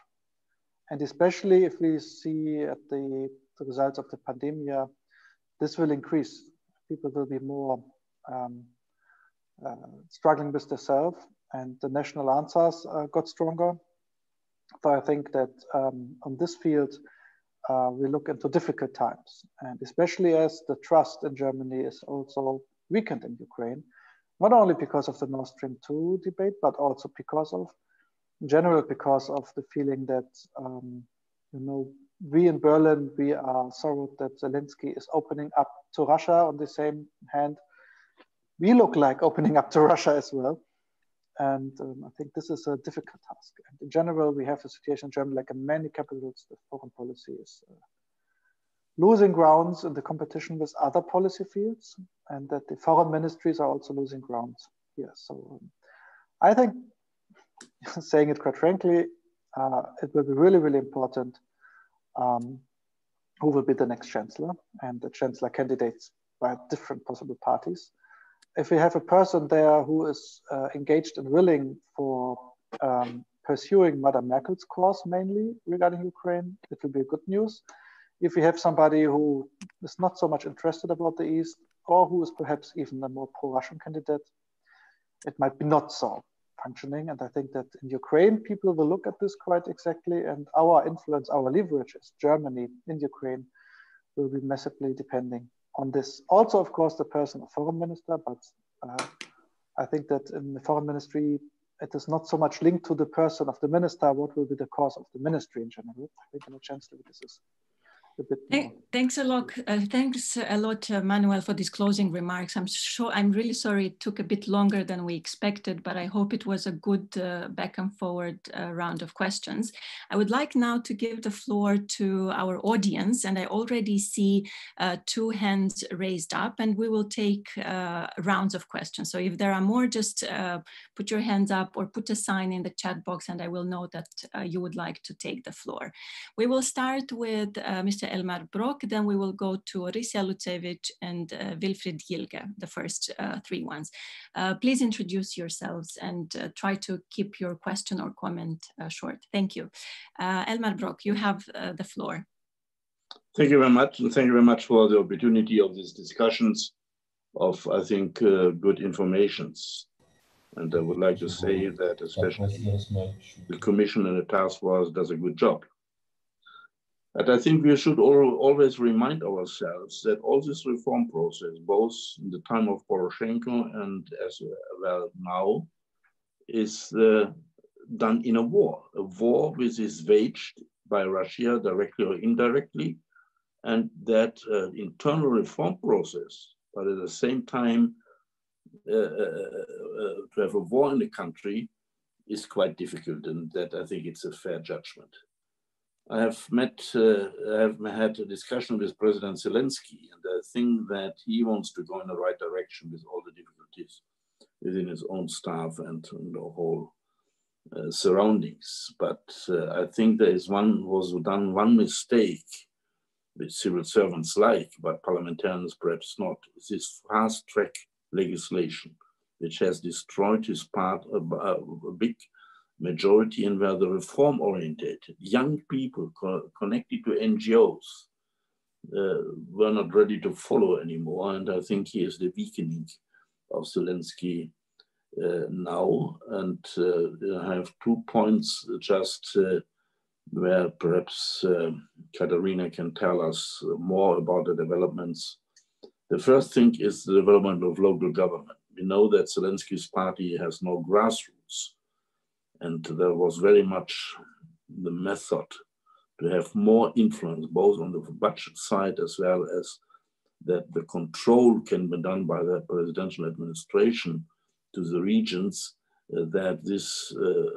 and especially if we see at the, the results of the pandemic, this will increase. People will be more um, uh, struggling with themselves and the national answers uh, got stronger. So I think that um, on this field, uh, we look into difficult times and especially as the trust in Germany is also weakened in Ukraine, not only because of the Nord Stream 2 debate, but also because of, general, because of the feeling that, um, you know, we in Berlin, we are sorry that Zelensky is opening up to Russia. On the same hand, we look like opening up to Russia as well. And um, I think this is a difficult task. And in general, we have a situation in Germany, like in many capitals, the foreign policy is uh, losing grounds in the competition with other policy fields, and that the foreign ministries are also losing grounds here. So um, I think, *laughs* saying it quite frankly, uh, it will be really, really important um, who will be the next chancellor and the chancellor candidates by different possible parties. If we have a person there who is uh, engaged and willing for um, pursuing Madame Merkel's course mainly regarding Ukraine, it will be good news. If we have somebody who is not so much interested about the East, or who is perhaps even a more pro-Russian candidate, it might be not so functioning. And I think that in Ukraine, people will look at this quite exactly, and our influence, our leverage as Germany in Ukraine will be massively depending on this. Also, of course, the person of foreign minister, but uh, I think that in the foreign ministry, it is not so much linked to the person of the minister, what will be the cause of the ministry in general. I think in the chancellor, this is a bit more. Thanks a lot. Uh, thanks a lot, uh, Manuel, for these closing remarks. I'm sure I'm really sorry it took a bit longer than we expected, but I hope it was a good uh, back and forward uh, round of questions. I would like now to give the floor to our audience, and I already see uh, two hands raised up, and we will take uh, rounds of questions. So if there are more, just put your hands up or put a sign in the chat box, and I will know that you would like to take the floor. We will start with Mr. Elmar Brok. Then we will go to Orysia Lutsevych and uh, Wilfried Jilge, the first uh, three ones. Uh, please introduce yourselves and uh, try to keep your question or comment uh, short. Thank you. Uh, Elmar Brok, you have the floor. Thank you very much. And thank you very much for the opportunity of these discussions of, I think, good informations. And I would like to say that especially the Commission and the task force does a good job. But I think we should always remind ourselves that all this reform process, both in the time of Poroshenko and as well now, is uh, done in a war, a war which is waged by Russia directly or indirectly, and that uh, internal reform process, but at the same time, uh, uh, uh, to have a war in the country is quite difficult, and that I think it's a fair judgment. I have met, uh, I have had a discussion with President Zelensky, and I think that he wants to go in the right direction with all the difficulties within his own staff and, the whole uh, surroundings. But uh, I think there is one was done one mistake, which civil servants like, but parliamentarians perhaps not. This fast track legislation, which has destroyed his part a, a big majority and were the reform oriented. Young people co connected to NGOs uh, were not ready to follow anymore. And I think he is the weakening of Zelensky uh, now. And uh, I have two points just uh, where perhaps uh, Katarina can tell us more about the developments. The first thing is the development of local government. We know that Zelensky's party has no grassroots and there was very much the method to have more influence, both on the budget side as well as that the control can be done by the presidential administration to the regions, uh, that this uh,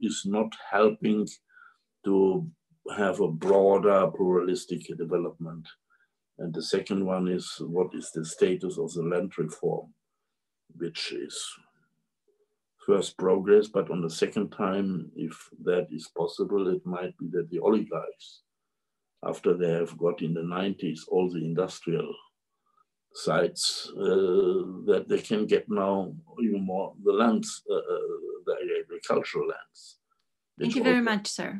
is not helping to have a broader pluralistic development. And the second one is what is the status of the land reform, which is first progress, but on the second time, if that is possible, it might be that the oligarchs, after they have got in the 90s all the industrial sites, uh, that they can get now even more the lands, uh, uh the agricultural lands. Thank you very much, sir.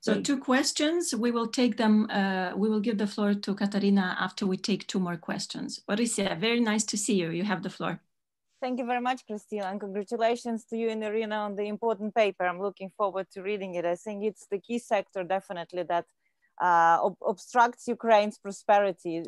So two questions. We will take them. Uh, we will give the floor to Katarina after we take two more questions. Orysia, very nice to see you. You have the floor. Thank you very much, Cristina, and congratulations to you and Iryna on the important paper. I'm looking forward to reading it. I think it's the key sector definitely that uh, ob obstructs Ukraine's prosperity.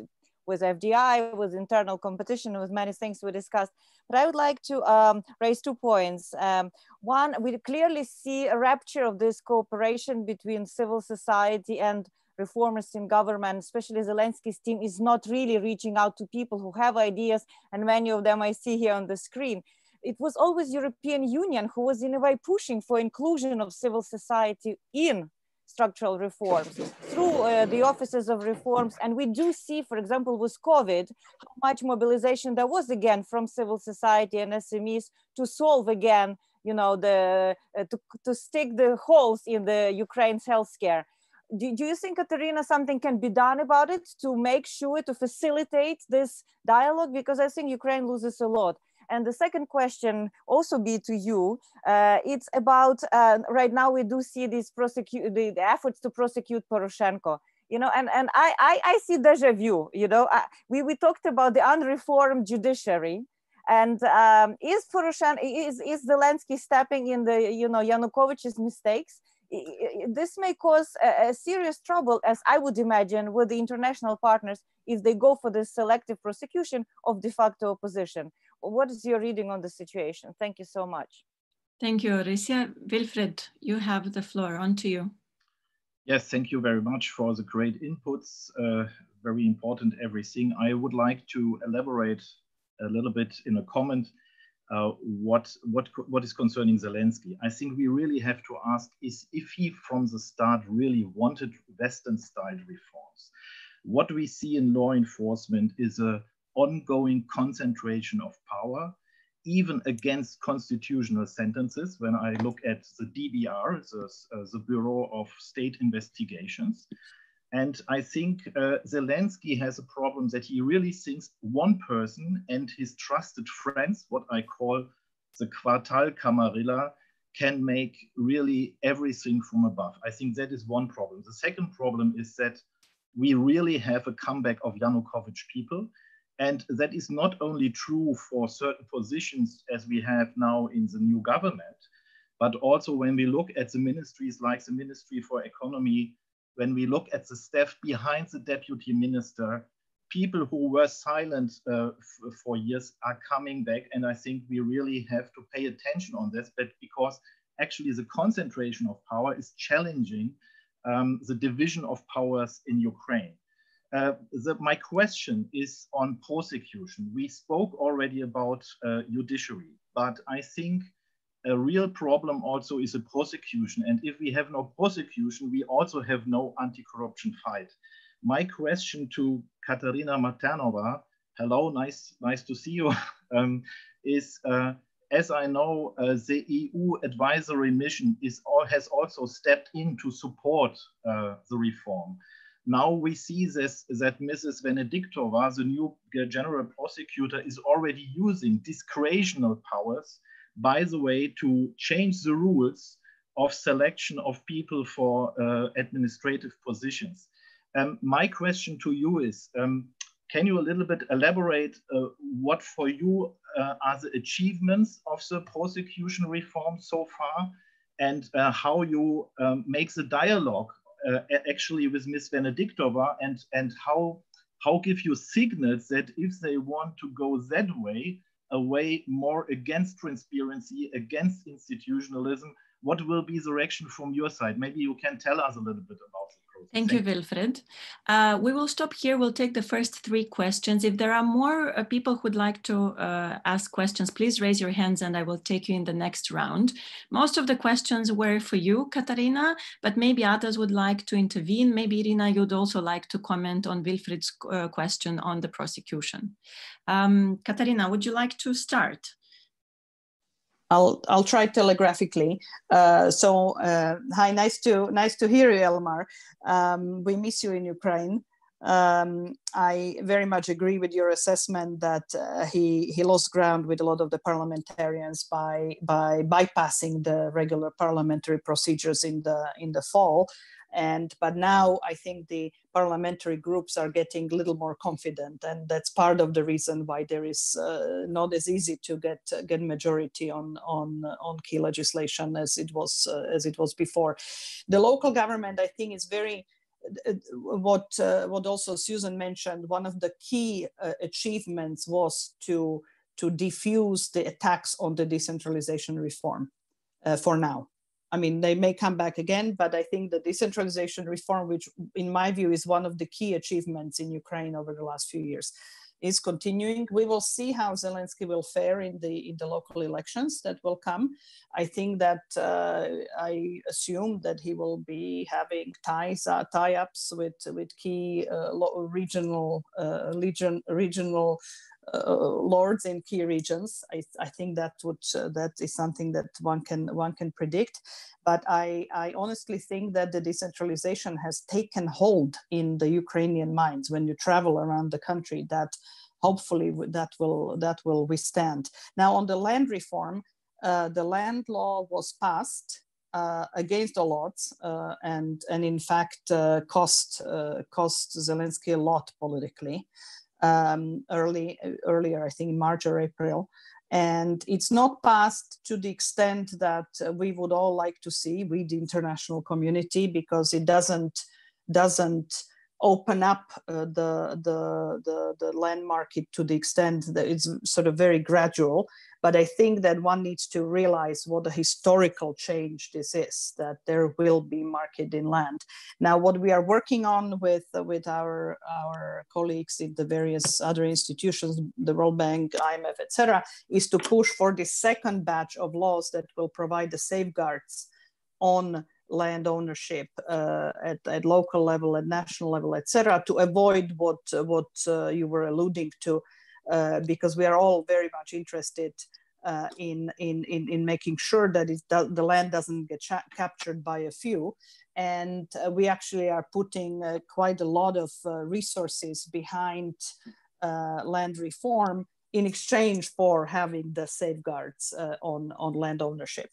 with FDI, with internal competition, with many things we discussed. But I would like to um, raise two points. Um, one, we clearly see a rupture of this cooperation between civil society and reformers in government, especially Zelensky's team, is not really reaching out to people who have ideas, and many of them I see here on the screen. It was always European Union who was in a way pushing for inclusion of civil society in structural reforms through uh, the offices of reforms. And we do see, for example, with COVID, how much mobilization there was again from civil society and SMEs to solve again, you know, the uh, to, to stick the holes in the Ukraine's healthcare. Do, do you think, Katarina, something can be done about it to make sure to facilitate this dialogue? Because I think Ukraine loses a lot. And the second question also be to you. Uh, it's about uh, right now we do see these prosecute the, the, efforts to prosecute Poroshenko. You know, and, and I, I, I see deja vu, you know, I, we, we talked about the unreformed judiciary and um, is Poroshenko, is, is Zelensky stepping in the, you know, Yanukovych's mistakes? This may cause a, a serious trouble, as I would imagine, with the international partners if they go for the selective prosecution of de facto opposition. What is your reading on the situation? Thank you so much. Thank you, Orysia. Wilfried, you have the floor. On to you. Yes, thank you very much for the great inputs. Uh, very important everything. I would like to elaborate a little bit in a comment uh, what, what, what is concerning Zelensky. I think we really have to ask is if he from the start really wanted Western style reforms. What we see in law enforcement is a ongoing concentration of power, even against constitutional sentences. When I look at the DBR, the, uh, the Bureau of State Investigations, and I think uh, Zelensky has a problem that he really thinks one person and his trusted friends, what I call the Quartal Camarilla, can make really everything from above. I think that is one problem. The second problem is that we really have a comeback of Yanukovych people. And that is not only true for certain positions as we have now in the new government, but also when we look at the ministries like the Ministry for Economy, when we look at the staff behind the deputy minister, people who were silent uh, for years are coming back. And I think we really have to pay attention on this, but because actually the concentration of power is challenging um, the division of powers in Ukraine. Uh, the, my question is on prosecution. We spoke already about uh, judiciary, but I think a real problem also is a prosecution. And if we have no prosecution, we also have no anti-corruption fight. My question to Katarina Mathernova, hello, nice, nice to see you, *laughs* um, is uh, as I know, uh, the EU advisory mission is or has also stepped in to support uh, the reform. Now we see this that Mrs. Venediktova, the new general prosecutor, is already using discretional powers, by the way, to change the rules of selection of people for uh, administrative positions. Um, my question to you is, um, can you a little bit elaborate uh, what for you uh, are the achievements of the prosecution reform so far and uh, how you um, make the dialogue uh, actually with Ms. Venediktova and, and how, how give you signals that if they want to go that way, a way more against transparency, against institutionalism, what will be the reaction from your side? Maybe you can tell us a little bit about it. Thank, you, Wilfried. Uh, we will stop here. We'll take the first three questions. If there are more uh, people who'd like to uh, ask questions, please raise your hands and I will take you in the next round. Most of the questions were for you, Katarina, but maybe others would like to intervene. Maybe Iryna, you'd also like to comment on Wilfried's uh, question on the prosecution. Um, Katarina, would you like to start? I'll I'll try telegraphically. Uh, so uh, hi, nice to nice to hear you, Elmar. Um, we miss you in Ukraine. Um, I very much agree with your assessment that uh, he he lost ground with a lot of the parliamentarians by by bypassing the regular parliamentary procedures in the in the fall and but now i think the parliamentary groups are getting a little more confident and that's part of the reason why there is uh, not as easy to get uh, get majority on on on key legislation as it was uh, as it was before the local government i think is very what uh, what also Susan mentioned, one of the key uh, achievements was to to diffuse the attacks on the decentralization reform uh, for now. I mean, they may come back again, but I think the decentralization reform, which in my view is one of the key achievements in Ukraine over the last few years, is continuing. We will see how Zelensky will fare in the in the local elections that will come. I think that uh, I assume that he will be having ties uh, tie-ups with with key uh, regional region regional uh, lords in key regions. I, I think that would uh, that is something that one can one can predict. But I, I honestly think that the decentralization has taken hold in the Ukrainian minds when you travel around the country. That hopefully that will that will withstand. Now on the land reform, uh, the land law was passed uh, against all odds, uh, and and in fact uh, cost cost Zelensky a lot politically um, early earlier, I think in March or April. And it's not passed to the extent that uh, we would all like to see with the international community because it doesn't doesn't open up uh, the, the, the, the, land market to the extent that it's sort of very gradual. But I think that one needs to realize what a historical change this is, that there will be market in land. Now, what we are working on with, with our, our colleagues in the various other institutions, the World Bank, IMF, etc., is to push for the second batch of laws that will provide the safeguards on land ownership uh, at, at local level, at national level, etc., to avoid what what uh, you were alluding to, because we are all very much interested uh, in, in in in making sure that it do, the land doesn't get captured by a few, and uh, we actually are putting uh, quite a lot of resources behind land reform in exchange for having the safeguards on on land ownership.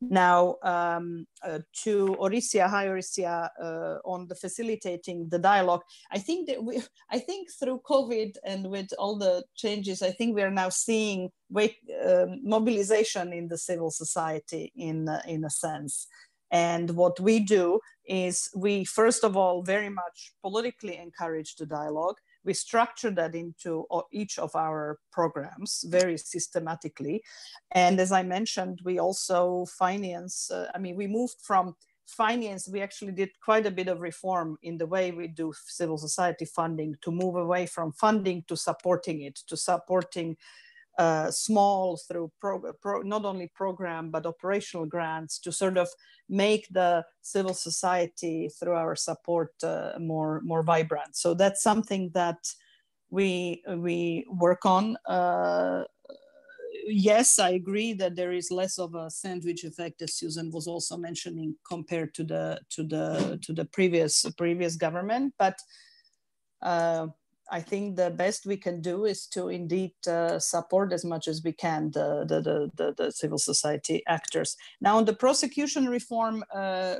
Now, um, uh, to Orysia, hi Orysia, uh, on the facilitating the dialogue. I think that we, *laughs* I think through COVID and with all the changes, I think we are now seeing wake, uh, mobilization in the civil society in, uh, in a sense. And what we do is we, first of all, very much politically encourage the dialogue we structure that into each of our programs very systematically. And as I mentioned, we also finance, uh, I mean, we moved from finance, we actually did quite a bit of reform in the way we do civil society funding to move away from funding to supporting it, to supporting small through pro, pro, not only program but operational grants to sort of make the civil society through our support uh, more more vibrant. So that's something that we we work on. Uh, yes, I agree that there is less of a sandwich effect, as Susan was also mentioning, compared to the to the to the previous previous government, but. Uh, I think the best we can do is to indeed uh, support as much as we can the, the, the, the, the civil society actors. Now on the prosecution reform, uh,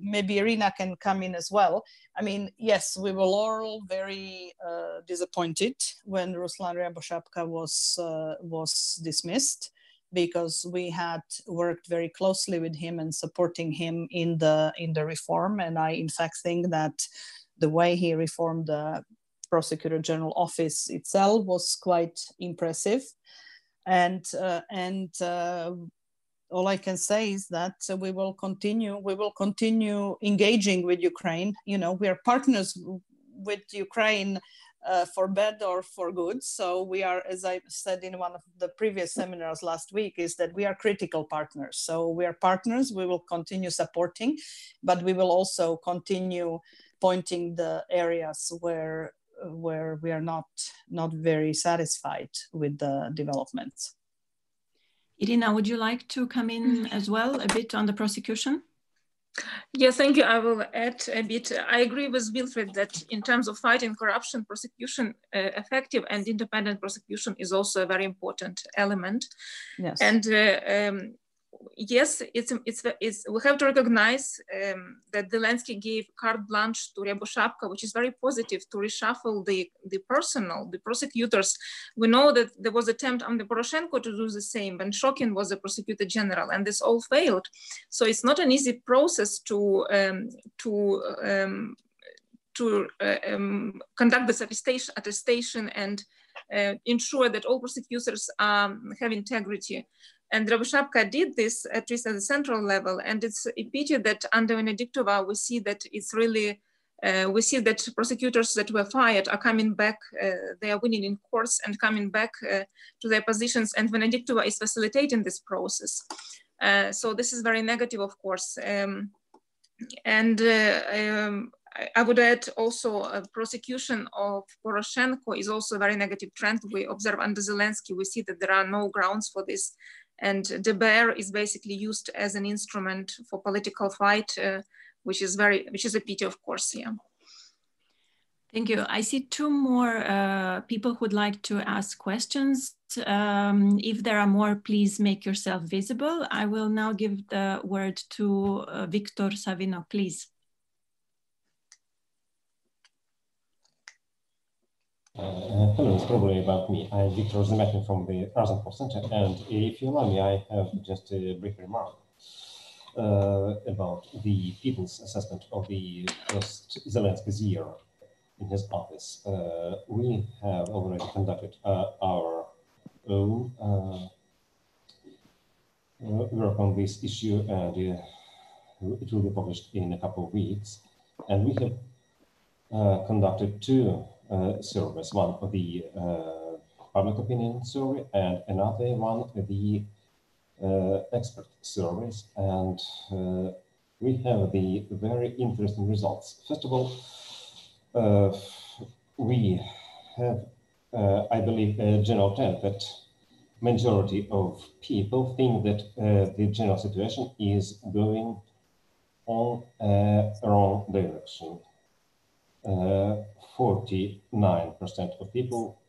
maybe Iryna can come in as well. I mean, yes, we were all very uh, disappointed when Ruslan Ryaboshapka was, uh, was dismissed because we had worked very closely with him and supporting him in the, in the reform. And I in fact think that the way he reformed the prosecutor general office itself was quite impressive. And uh, and uh, all I can say is that uh, we will continue we will continue engaging with Ukraine. You know we are partners with Ukraine uh, for bad or for good. So we are as I said in one of the previous seminars last week is that we are critical partners. So we are partners we will continue supporting but we will also continue pointing the areas where where we are not not very satisfied with the developments. Iryna, would you like to come in as well a bit on the prosecution? Yes, thank you. I will add a bit. I agree with Wilfried that in terms of fighting corruption, prosecution, uh, effective and independent prosecution is also a very important element. Yes. And uh, um, yes, it's, it's, it's, we have to recognize um, that Zelensky gave carte blanche to Ryaboshapka, which is very positive to reshuffle the, the personnel, the prosecutors. We know that there was attempt on the Poroshenko to do the same, and Shokin was the prosecutor general, and this all failed. So it's not an easy process to, um, to um, to uh, um, conduct this attestation, attestation and uh, ensure that all prosecutors um, have integrity. And Ryaboshapka did this, at least at the central level. And it's a pity that under Venediktova, we see that it's really, uh, we see that prosecutors that were fired are coming back, uh, they are winning in courts and coming back uh, to their positions. And Venediktova is facilitating this process. Uh, so this is very negative, of course. Um, and uh, um, I would add also a prosecution of Poroshenko is also a very negative trend we observe under Zelensky. We see that there are no grounds for this and DBR is basically used as an instrument for political fight, uh, which is very, which is a pity, of course, yeah. Thank you. I see two more uh, people who'd like to ask questions. Um, if there are more, please make yourself visible. I will now give the word to uh, Victor Savino, please. Uh, hello, it's probably about me. I'm Victor Zamiatin from the Razumkov Center, and if you allow me, I have just a brief remark uh, about the people's assessment of the first Zelensky's year in his office. Uh, we have already conducted uh, our own uh, uh, work on this issue, and it will be published in a couple of weeks. And we have conducted two surveys, one of the uh, public opinion survey and another one the uh, expert surveys. And we have the very interesting results. First of all, we have, I believe, a general trend that majority of people think that uh, the general situation is going on a wrong direction. Uh, 49% of people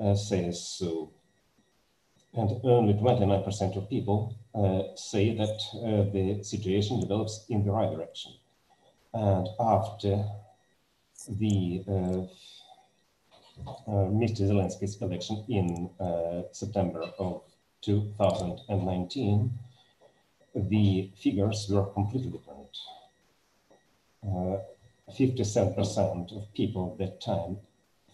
uh, say so. And only 29% of people uh, say that uh, the situation develops in the right direction. And after the uh, uh, Mr. Zelensky's election in uh, September of 2019, the figures were completely different. 57% of people at that time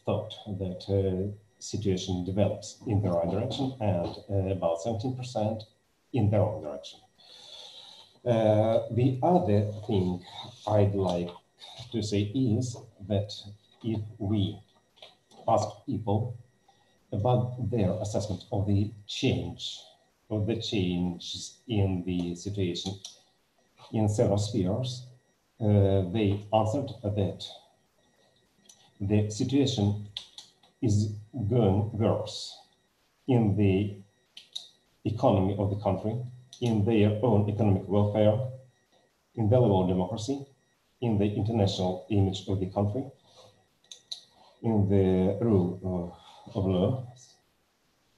thought that uh, situation develops in the right direction and uh, about 17% in the wrong direction. Uh, the other thing I'd like to say is that if we ask people about their assessment of the change, of the changes in the situation in several spheres, Uh, they answered that the situation is going worse in the economy of the country, in their own economic welfare, in the level of democracy, in the international image of the country, in the rule of, of law,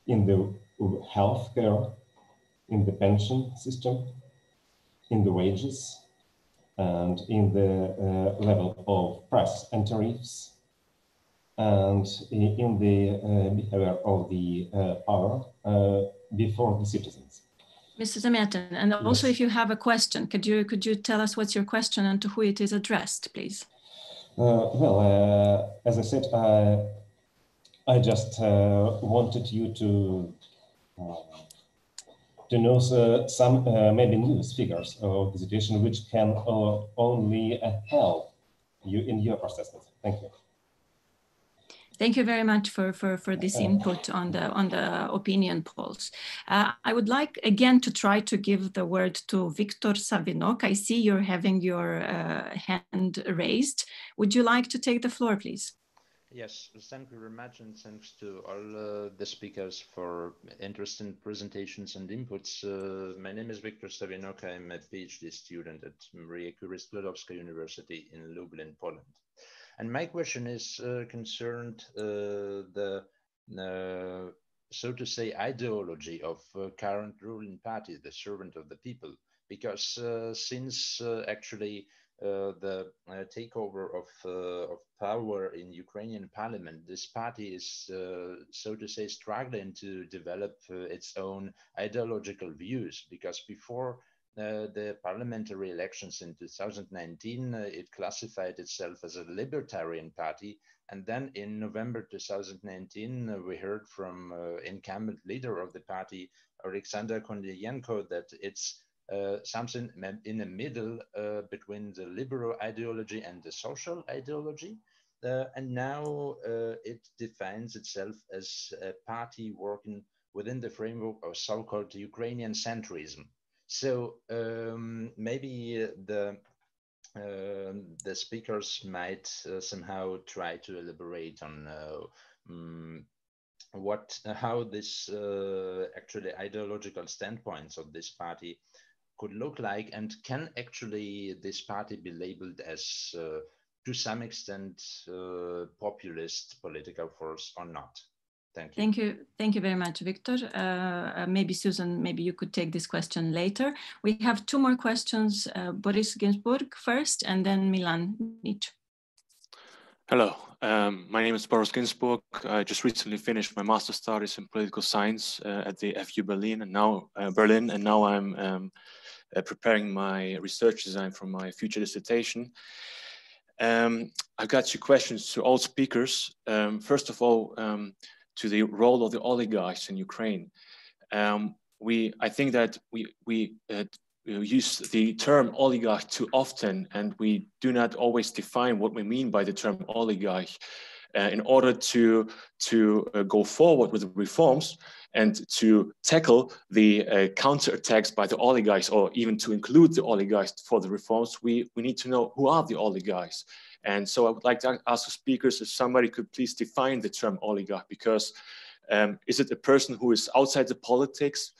in the health care, in the pension system, in the wages, and in the uh, level of price and tariffs and in the uh, behavior of the uh, power before the citizens. Mr. Zamiatin, and also yes. if you have a question, could you could you tell us what's your question and to who it is addressed, please? Uh, well, uh, as I said, uh, I just wanted you to to know uh, some uh, maybe news figures of the situation which can uh, only help you in your assessment. Thank you. Thank you very much for, for, for this input on the, on the opinion polls. Uh, I would like again to try to give the word to Victor Savinok. I see you're having your uh, hand raised. Would you like to take the floor, please? Yes, thank you very much, and thanks to all uh, the speakers for interesting presentations and inputs. Uh, my name is Victor Savinok. I'm a PhD student at Maria Curie Sklodowska University in Lublin, Poland. And my question is uh, concerned uh, the, uh, so to say, ideology of uh, current ruling party, the servant of the people, because since actually the uh, takeover of, uh, of power in Ukrainian parliament, this party is, so to say, struggling to develop its own ideological views because before uh, the parliamentary elections in 2019, uh, it classified itself as a libertarian party. And then in November 2019, uh, we heard from uh, incumbent leader of the party, Alexander Korniyenko, that it's uh, something in the middle uh, between the liberal ideology and the social ideology. and now it defines itself as a party working within the framework of so-called Ukrainian centrism. So um, maybe the uh, the speakers might uh, somehow try to elaborate on um, what how this uh, actually ideological standpoints of this party could look like and can actually this party be labeled as uh, to some extent uh, populist political force or not Thank you. Thank you. Thank you very much, Victor. Uh, uh, maybe Susan, maybe you could take this question later. We have two more questions. Uh, Boris Ginsburg first, and then Milan Nič. Hello, um, my name is Boris Ginsburg. I just recently finished my master's studies in political science uh, at the FU Berlin, and now uh, Berlin, and now I'm um, uh, preparing my research design for my future dissertation. Um, I've got two questions to all speakers. Um, first of all, um, to the role of the oligarchs in Ukraine. Um, we, I think that we, we uh, use the term oligarch too often, and we do not always define what we mean by the term oligarch. Uh, in order to, to uh, go forward with the reforms and to tackle the uh, counterattacks by the oligarchs, or even to include the oligarchs for the reforms, we, we need to know who are the oligarchs. And so I would like to ask the speakers if somebody could please define the term oligarch, because um, is it a person who is outside the politics,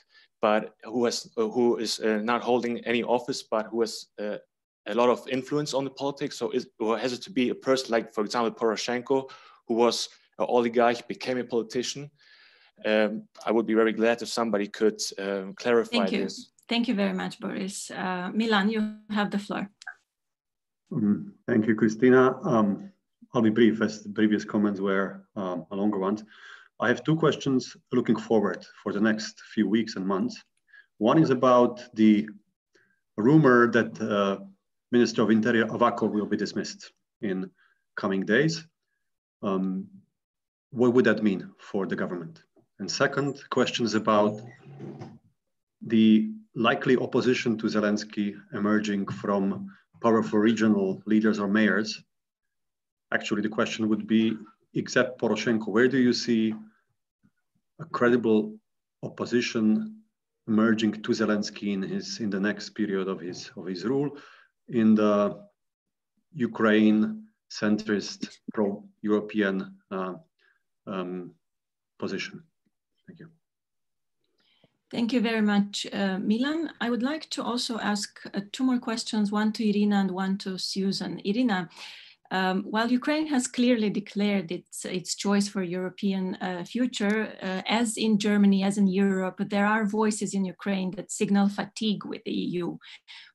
but who has uh, who is uh, not holding any office, but who has uh, a lot of influence on the politics? So is, or has it to be a person like, for example, Poroshenko, who was an oligarch, became a politician? Um, I would be very glad if somebody could um, clarify Thank you. this. Thank you very much, Boris. Uh, Milan, you have the floor. Um, thank you, Cristina. Um, I'll be brief as the previous comments were um, a longer ones. I have two questions looking forward for the next few weeks and months. One is about the rumor that uh, Minister of Interior Avakov will be dismissed in coming days. Um, what would that mean for the government? And second question is about the likely opposition to Zelensky emerging from powerful regional leaders or mayors, actually the question would be, except Poroshenko, where do you see a credible opposition emerging to Zelensky in his in the next period of his of his rule in the Ukraine centrist pro-European uh, um, position? Thank you. Thank you very much, uh, Milan. I would like to also ask uh, two more questions, one to Iryna and one to Susan. Iryna, um, while Ukraine has clearly declared its, its choice for European uh, future, uh, as in Germany, as in Europe, there are voices in Ukraine that signal fatigue with the EU,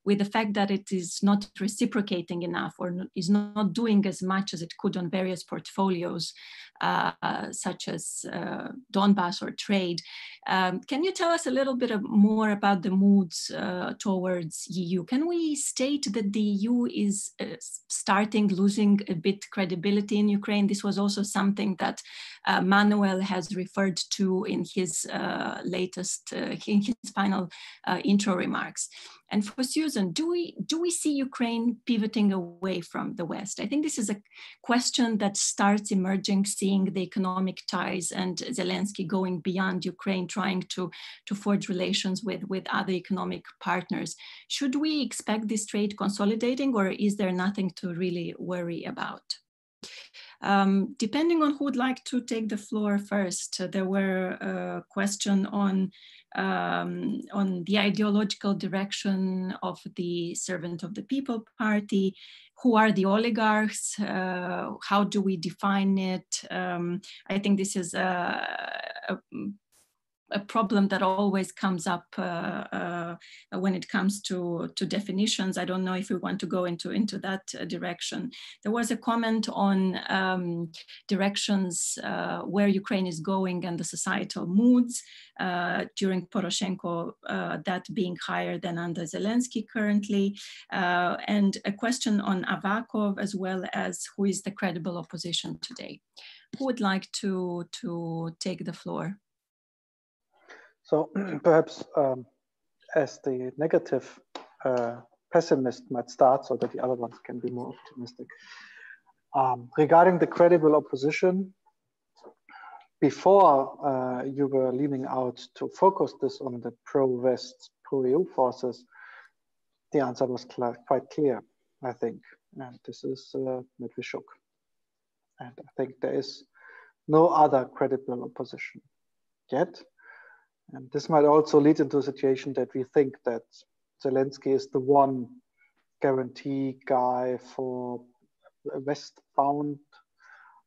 with the fact that it is not reciprocating enough or is not doing as much as it could on various portfolios, uh, such as uh, Donbass or trade. Um, can you tell us a little bit more about the moods uh, towards EU? Can we state that the EU is uh, starting losing a bit credibility in Ukraine. This was also something that uh, Manuel has referred to in his uh, latest, uh, in his final uh, intro remarks. And for Susan, do we, do we see Ukraine pivoting away from the West? I think this is a question that starts emerging, seeing the economic ties and Zelensky going beyond Ukraine, trying to, to forge relations with, with other economic partners. Should we expect this trade consolidating or is there nothing to really worry about? Um, depending on who would like to take the floor first, uh, there were a question on um, on the ideological direction of the Servant of the People Party. Who are the oligarchs? Uh, how do we define it? Um, I think this is a, a a problem that always comes up uh, uh, when it comes to, to definitions. I don't know if we want to go into, into that uh, direction. There was a comment on um, directions uh, where Ukraine is going and the societal moods uh, during Poroshenko, uh, that being higher than under Zelensky currently, and a question on Avakov as well as who is the credible opposition today. Who would like to, to take the floor? So *clears throat* perhaps um, as the negative uh, pessimist might start so that the other ones can be more optimistic. Um, regarding the credible opposition, before uh, you were leaning out to focus this on the pro-West, pro-EU forces, the answer was cl quite clear, I think. And this is uh, Medvedchuk. And I think there is no other credible opposition yet. And this might also lead into a situation that we think that Zelensky is the one guarantee guy for westbound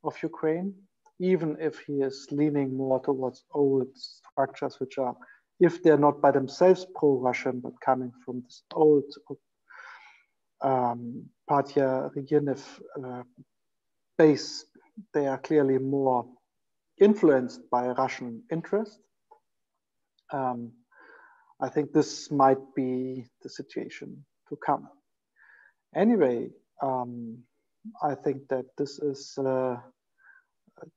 of Ukraine, even if he is leaning more towards old structures, which are, if they're not by themselves pro-Russian, but coming from this old um, Partia Regianev uh, base, they are clearly more influenced by Russian interest um, I think this might be the situation to come. Anyway, um, I think that this is uh,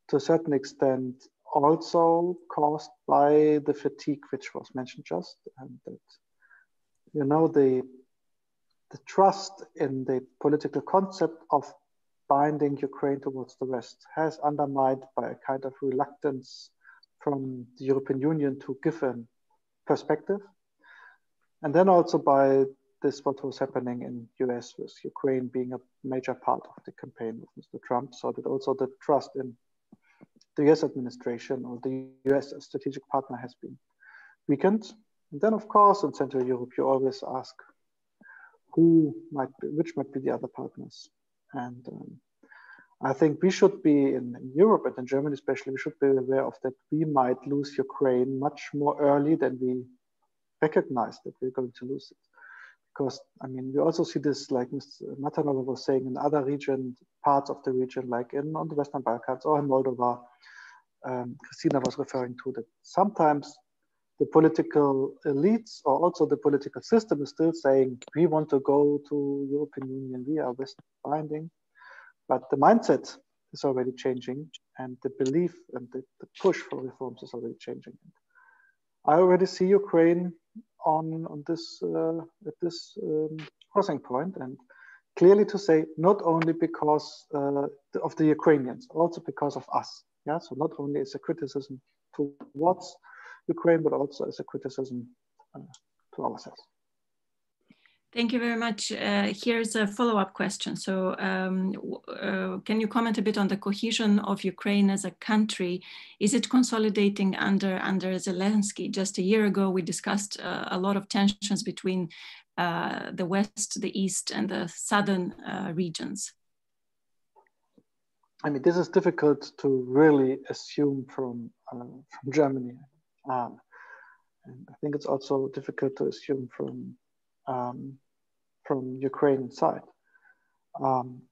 to a certain extent also caused by the fatigue which was mentioned just and that you know the the trust in the political concept of binding Ukraine towards the West has undermined by a kind of reluctance from the European Union to give a perspective. And then also by this, what was happening in US with Ukraine being a major part of the campaign of Mr. Trump, so that also the trust in the US administration or the US strategic partner has been weakened. And then of course, in Central Europe, you always ask who might be, which might be the other partners. And um, I think we should be in, in, Europe and in Germany, especially, we should be aware of that we might lose Ukraine much more early than we recognize that we're going to lose it. Because, I mean, we also see this, like Mr. Mathernova was saying, in other region, parts of the region, like in on the Western Balkans or in Moldova. Um, Cristina was referring to that sometimes the political elites or also the political system is still saying, we want to go to European Union, we are West binding but the mindset is already changing and the belief and the, the push for reforms is already changing. I already see Ukraine on, on this, uh, at this um, crossing point and clearly to say not only because uh, of the Ukrainians, also because of us. Yeah, so not only is a criticism towards Ukraine, but also as a criticism uh, to ourselves. Thank you very much. Uh, here's a follow-up question. So um, uh, can you comment a bit on the cohesion of Ukraine as a country? Is it consolidating under, under Zelensky? Just a year ago, we discussed uh, a lot of tensions between uh, the West, the East, and the Southern uh, regions. I mean, this is difficult to really assume from, uh, from Germany. Um, I think it's also difficult to assume from um, from Ukrainian side. Um,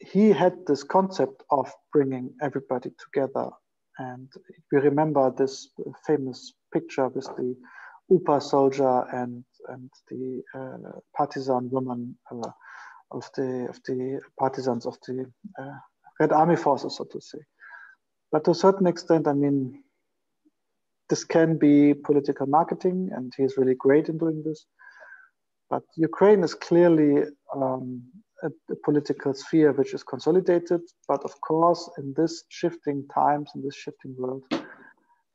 he had this concept of bringing everybody together. And we remember this famous picture with the UPA soldier and, and the uh, partisan woman uh, of, the, of the partisans of the uh, Red Army forces, so to say. But to a certain extent, I mean, this can be political marketing, and he's really great in doing this. But Ukraine is clearly um, a, a, political sphere which is consolidated. But of course, in this shifting times, in this shifting world,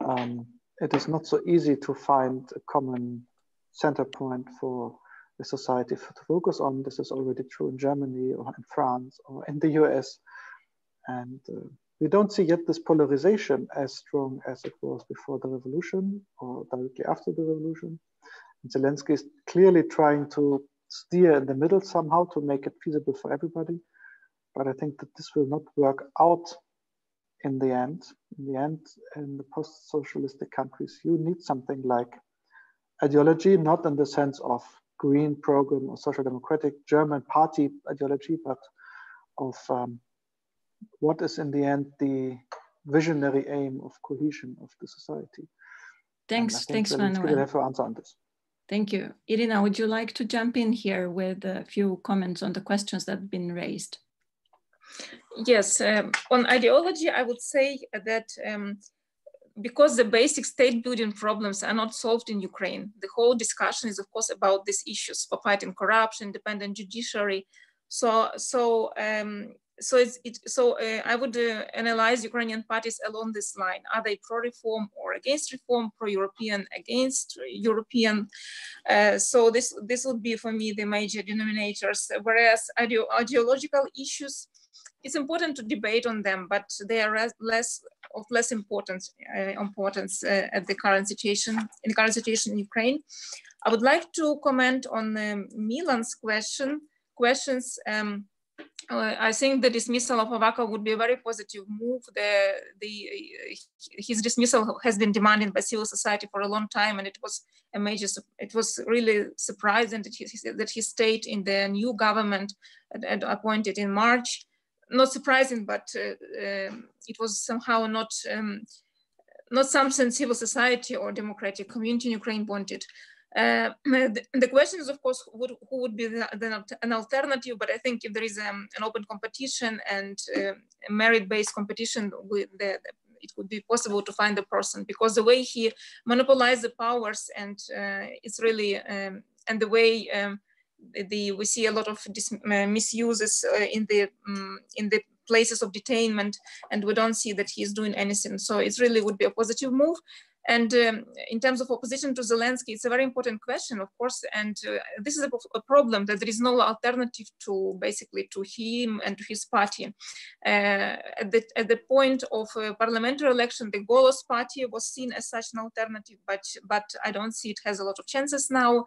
um, it is not so easy to find a common center point for the society to focus on. This is already true in Germany or in France or in the US. And uh, we don't see yet this polarization as strong as it was before the revolution or directly after the revolution. Zelensky is clearly trying to steer in the middle somehow to make it feasible for everybody. But I think that this will not work out in the end, in the end, in the post-socialistic countries, you need something like ideology, not in the sense of green program or social democratic German party ideology, but of um, what is in the end the visionary aim of cohesion of the society. Thanks, thanks, Manuel. will have to answer on this. Thank you. Iryna, would you like to jump in here with a few comments on the questions that have been raised? Yes, um, on ideology, I would say that um, because the basic state building problems are not solved in Ukraine, the whole discussion is, of course, about these issues for fighting corruption, independent judiciary. So, so, um, so it's, it, so uh, I would uh, analyze Ukrainian parties along this line. Are they pro-reform or against reform, pro-European, against European? Uh, so this, this would be for me the major denominators. Whereas ide ideological issues, it's important to debate on them, but they are less of less importance uh, importance uh, at the current situation in the current situation in Ukraine. I would like to comment on um, Milan's question questions. Um, I think the dismissal of Avakov would be a very positive move. The, the, his dismissal has been demanded by civil society for a long time, and it was a major. It was really surprising that he, that he stayed in the new government and, and appointed in March not surprising, but uh, um, it was somehow not um, not something civil society or democratic community in Ukraine wanted. Uh, *clears throat* the, question is, of course, who would, who would be the, the, an alternative? But I think if there is um, an open competition and uh, merit-based competition, the, it would be possible to find the person because the way he monopolized the powers and uh, it's really um, and the way um, the we see a lot of uh, misuses uh, in the um, in the places of detainment, and we don't see that he's doing anything. So it really would be a positive move. And um, in terms of opposition to Zelensky, it's a very important question, of course. And uh, this is a, a, problem that there is no alternative to basically to him and to his party. Uh, at, the, at the point of parliamentary election, the Golos party was seen as such an alternative, but, but I don't see it has a lot of chances now.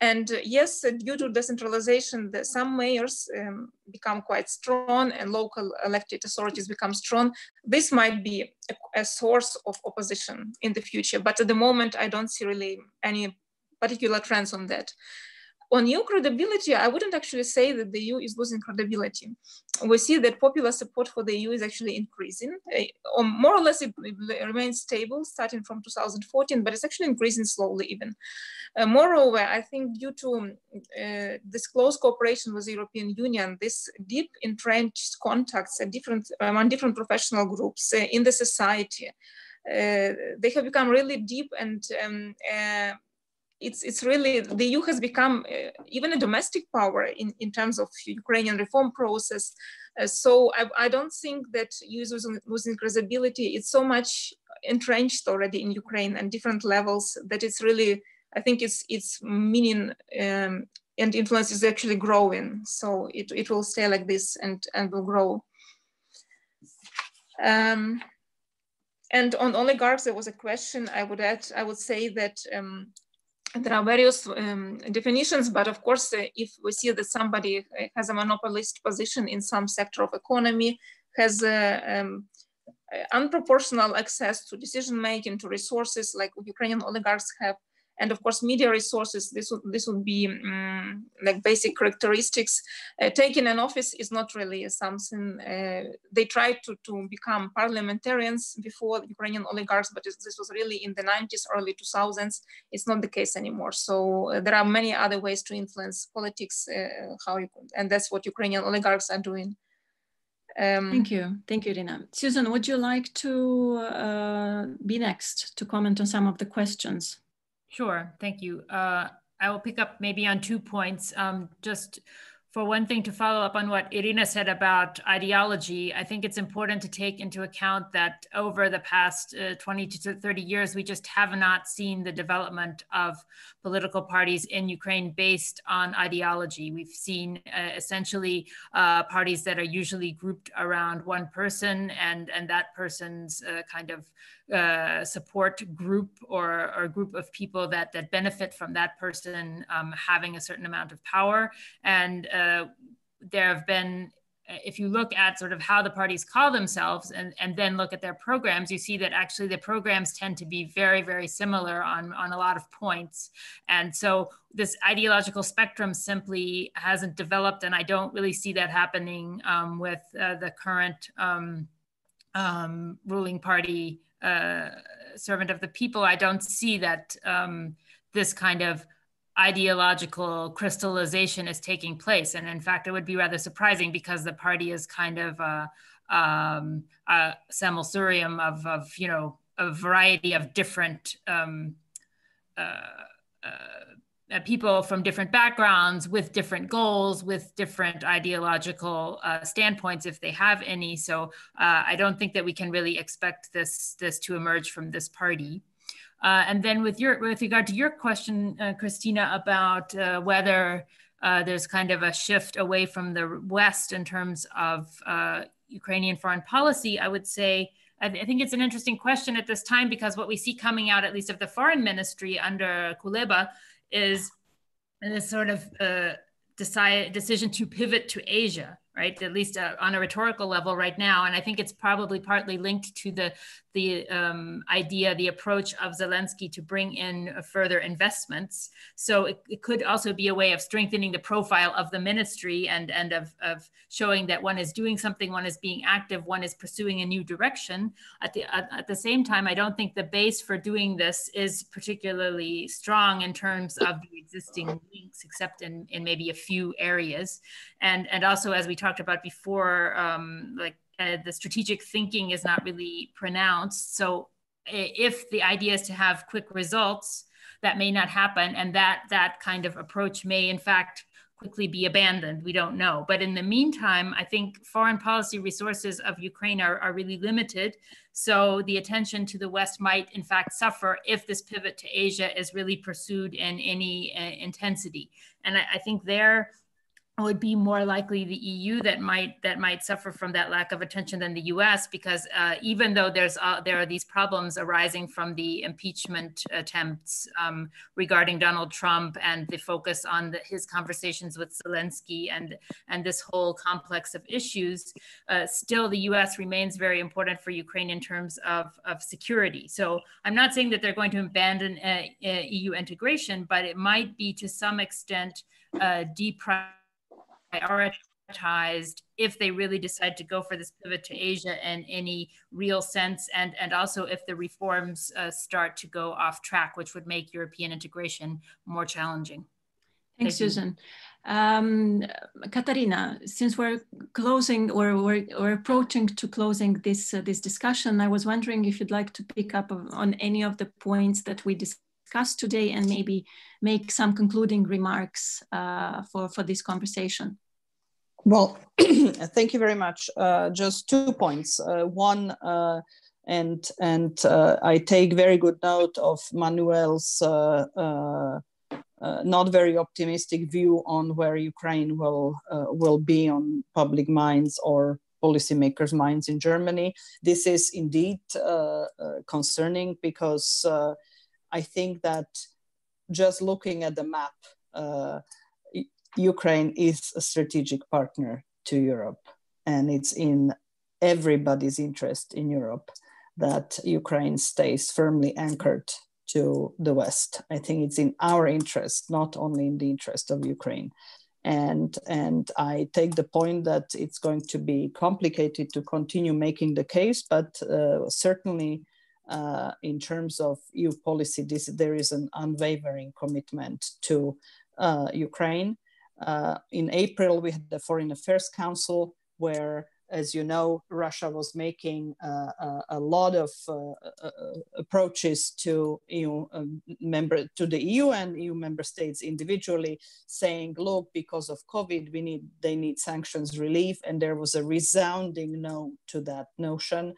And uh, yes, uh, due to decentralization, the, some mayors um, become quite strong and local elected authorities become strong. This might be a, a, source of opposition in the future, but at the moment, I don't see really any particular trends on that. On EU credibility, I wouldn't actually say that the EU is losing credibility. We see that popular support for the EU is actually increasing, uh, or more or less it, remains stable starting from 2014, but it's actually increasing slowly even. Uh, moreover, I think due to uh, this close cooperation with the European Union, this deep entrenched contacts at different, among different professional groups uh, in the society, they have become really deep and um, it's it's really the EU has become uh, even a domestic power in, in terms of Ukrainian reform process. Uh, so I, I, don't think that losing, losing credibility. It's so much entrenched already in Ukraine and different levels that it's really I think it's it's meaning um, and influence is actually growing. So it, it will stay like this and and will grow. Um, and on oligarchs, there was a question I would add. I would say that um, there are various um, definitions, but of course, uh, if we see that somebody uh, has a monopolist position in some sector of economy, has uh, um, unproportional access to decision making, to resources like Ukrainian oligarchs have, and of course media resources this would this would be um, like basic characteristics uh, taking an office is not really something uh, they tried to, to become parliamentarians before ukrainian oligarchs but this was really in the 90s early 2000s it's not the case anymore so uh, there are many other ways to influence politics uh, how you and that's what ukrainian oligarchs are doing um, Thank you. Thank you, Iryna. Susan, would you like to uh, be next to comment on some of the questions? Sure, thank you. Uh, I will pick up maybe on two points. Um, just for one thing, to follow up on what Iryna said about ideology, I think it's important to take into account that over the past uh, 20 to 30 years, we just have not seen the development of political parties in Ukraine based on ideology. We've seen uh, essentially uh, parties that are usually grouped around one person and, and that person's uh, kind of uh, support group or, or group of people that, that benefit from that person um, having a certain amount of power. And uh, there have been if you look at sort of how the parties call themselves and, and then look at their programs, you see that actually the programs tend to be very, very similar on, on a lot of points. And so this ideological spectrum simply hasn't developed, and I don't really see that happening um, with uh, the current um, um, ruling party uh, servant of the people. I don't see that um, this kind of ideological crystallization is taking place. And in fact, it would be rather surprising because the party is kind of a, um, a of, of, you know, a variety of different um, uh, uh, people from different backgrounds with different goals, with different ideological uh, standpoints, if they have any. So uh, I don't think that we can really expect this, this to emerge from this party. Uh, and then with your with regard to your question, uh, Cristina, about uh, whether uh, there's kind of a shift away from the West in terms of uh, Ukrainian foreign policy, I would say I, th- I, think it's an interesting question at this time because what we see coming out, at least of the foreign ministry under Kuleba, is this sort of uh, decide, decision to pivot to Asia right? At least uh, on a rhetorical level right now. And I think it's probably partly linked to the, the um, idea, the approach of Zelensky to bring in further investments. So it, it, could also be a way of strengthening the profile of the ministry and, and of, of showing that one is doing something, one is being active, one is pursuing a new direction. At the, at, at the same time, I don't think the base for doing this is particularly strong in terms of the existing links, except in, in maybe a few areas. And, and also, as we about before, um, like uh, the strategic thinking is not really pronounced. So if the idea is to have quick results, that may not happen, and that that kind of approach may, in fact, quickly be abandoned. We don't know. But in the meantime, I think foreign policy resources of Ukraine are, are really limited. So the attention to the West might, in fact, suffer if this pivot to Asia is really pursued in any uh, intensity. And I, I think there would be more likely the EU that might that might suffer from that lack of attention than the U.S. because uh, even though there's uh, there are these problems arising from the impeachment attempts um, regarding Donald Trump and the focus on the, his conversations with Zelensky and and this whole complex of issues, uh, still the U.S. remains very important for Ukraine in terms of of security. So I'm not saying that they're going to abandon uh, uh, EU integration, but it might be to some extent uh, prioritized if they really decide to go for this pivot to Asia in any real sense, and, and also if the reforms uh, start to go off track, which would make European integration more challenging. Thanks, Thank Susan. Um, Katarina, since we're closing or we're, we're approaching to closing this uh, this discussion, I was wondering if you'd like to pick up on any of the points that we discussed today and maybe make some concluding remarks uh, for, for this conversation. Well, *clears throat* thank you very much. Uh, just two points. Uh, one, uh, and and uh, I take very good note of Manuel's uh, uh, not very optimistic view on where Ukraine will will be on public minds or policymakers' minds in Germany. This is indeed concerning because I think that just looking at the map Ukraine is a strategic partner to Europe, and it's in everybody's interest in Europe that Ukraine stays firmly anchored to the West. I think it's in our interest, not only in the interest of Ukraine. And, and I take the point that it's going to be complicated to continue making the case, but uh, certainly uh, in terms of EU policy, this, there is an unwavering commitment to uh, Ukraine. Uh, in April, we had the Foreign Affairs Council where, as you know, Russia was making uh, a, a, lot of uh, uh approaches to EU um, member to the EU and EU member states individually, saying, "Look, because of COVID, we need they need sanctions relief," and there was a resounding no to that notion,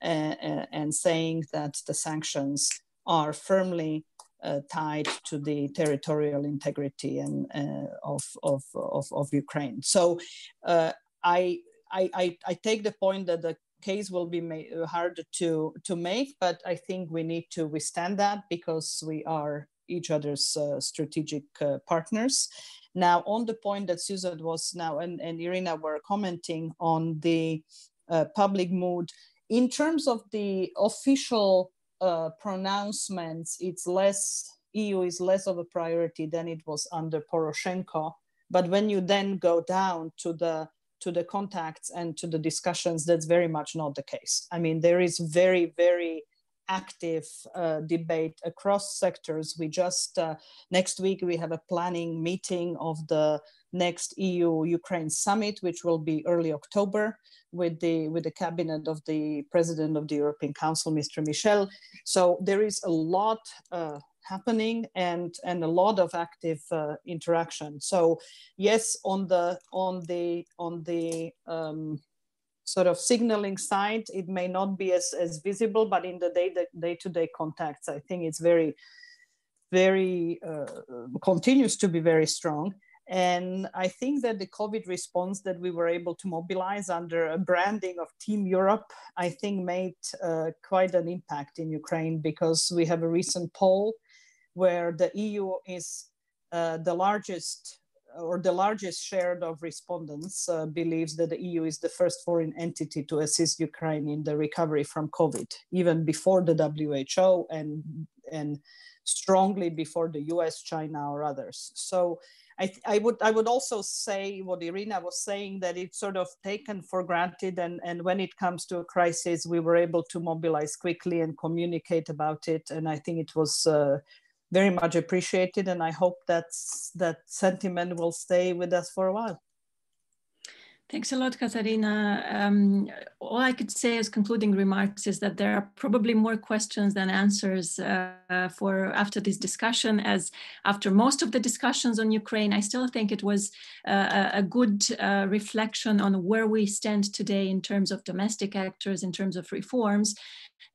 and saying that the sanctions are firmly uh, tied to the territorial integrity and uh, of, of, of, of, Ukraine. So uh, I, I, I, take the point that the case will be made, hard to, to make, but I think we need to withstand that because we are each other's uh, strategic uh, partners. Now, on the point that Susan was now and, and Iryna were commenting on the uh, public mood, in terms of the official uh, pronouncements, it's less, EU is less of a priority than it was under Poroshenko. But when you then go down to the to the contacts and to the discussions, that's very much not the case. I mean, there is very, very active uh, debate across sectors. We just, uh, next week, we have a planning meeting of the next EU Ukraine summit, which will be early October with the, with the cabinet of the president of the European Council, Mr. Michel. So there is a lot uh, happening and, and a lot of active uh, interaction. So yes, on the, on the, on the, um, sort of signaling side, it may not be as, as visible, but in the day, day-to-day contacts, I think it's very, very, uh, continues to be very strong. And I think that the COVID response that we were able to mobilize under a branding of Team Europe, I think made uh, quite an impact in Ukraine because we have a recent poll where the EU is uh, the largest or the largest share of respondents uh, believes that the EU is the first foreign entity to assist Ukraine in the recovery from COVID, even before the WHO and, and strongly before the US, China, or others. So I, I, would I would also say what Iryna was saying that it's sort of taken for granted, and, and when it comes to a crisis, we were able to mobilize quickly and communicate about it, and I think it was. Uh, very much appreciated and I hope that's, that sentiment will stay with us for a while. Thanks a lot, Katarina. Um, all I could say as concluding remarks is that there are probably more questions than answers uh, for after this discussion, as after most of the discussions on Ukraine, I still think it was uh, a good uh, reflection on where we stand today in terms of domestic actors, in terms of reforms,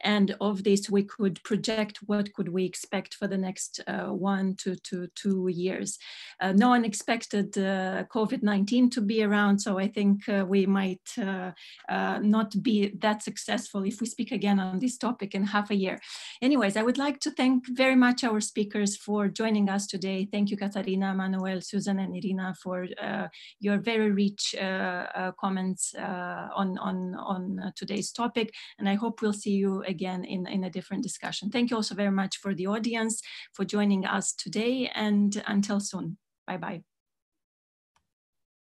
and of this, we could project what could we expect for the next uh, one to, to two years. Uh, no one expected uh, COVID-19 to be around, so I think uh, we might uh, uh, not be that successful if we speak again on this topic in half a year. Anyways, I would like to thank very much our speakers for joining us today. Thank you, Katarina, Manuel, Susan, and Iryna for your very rich comments on, on, on today's topic. And I hope we'll see you again in, in a different discussion. Thank you also very much for the audience for joining us today and until soon. Bye-bye.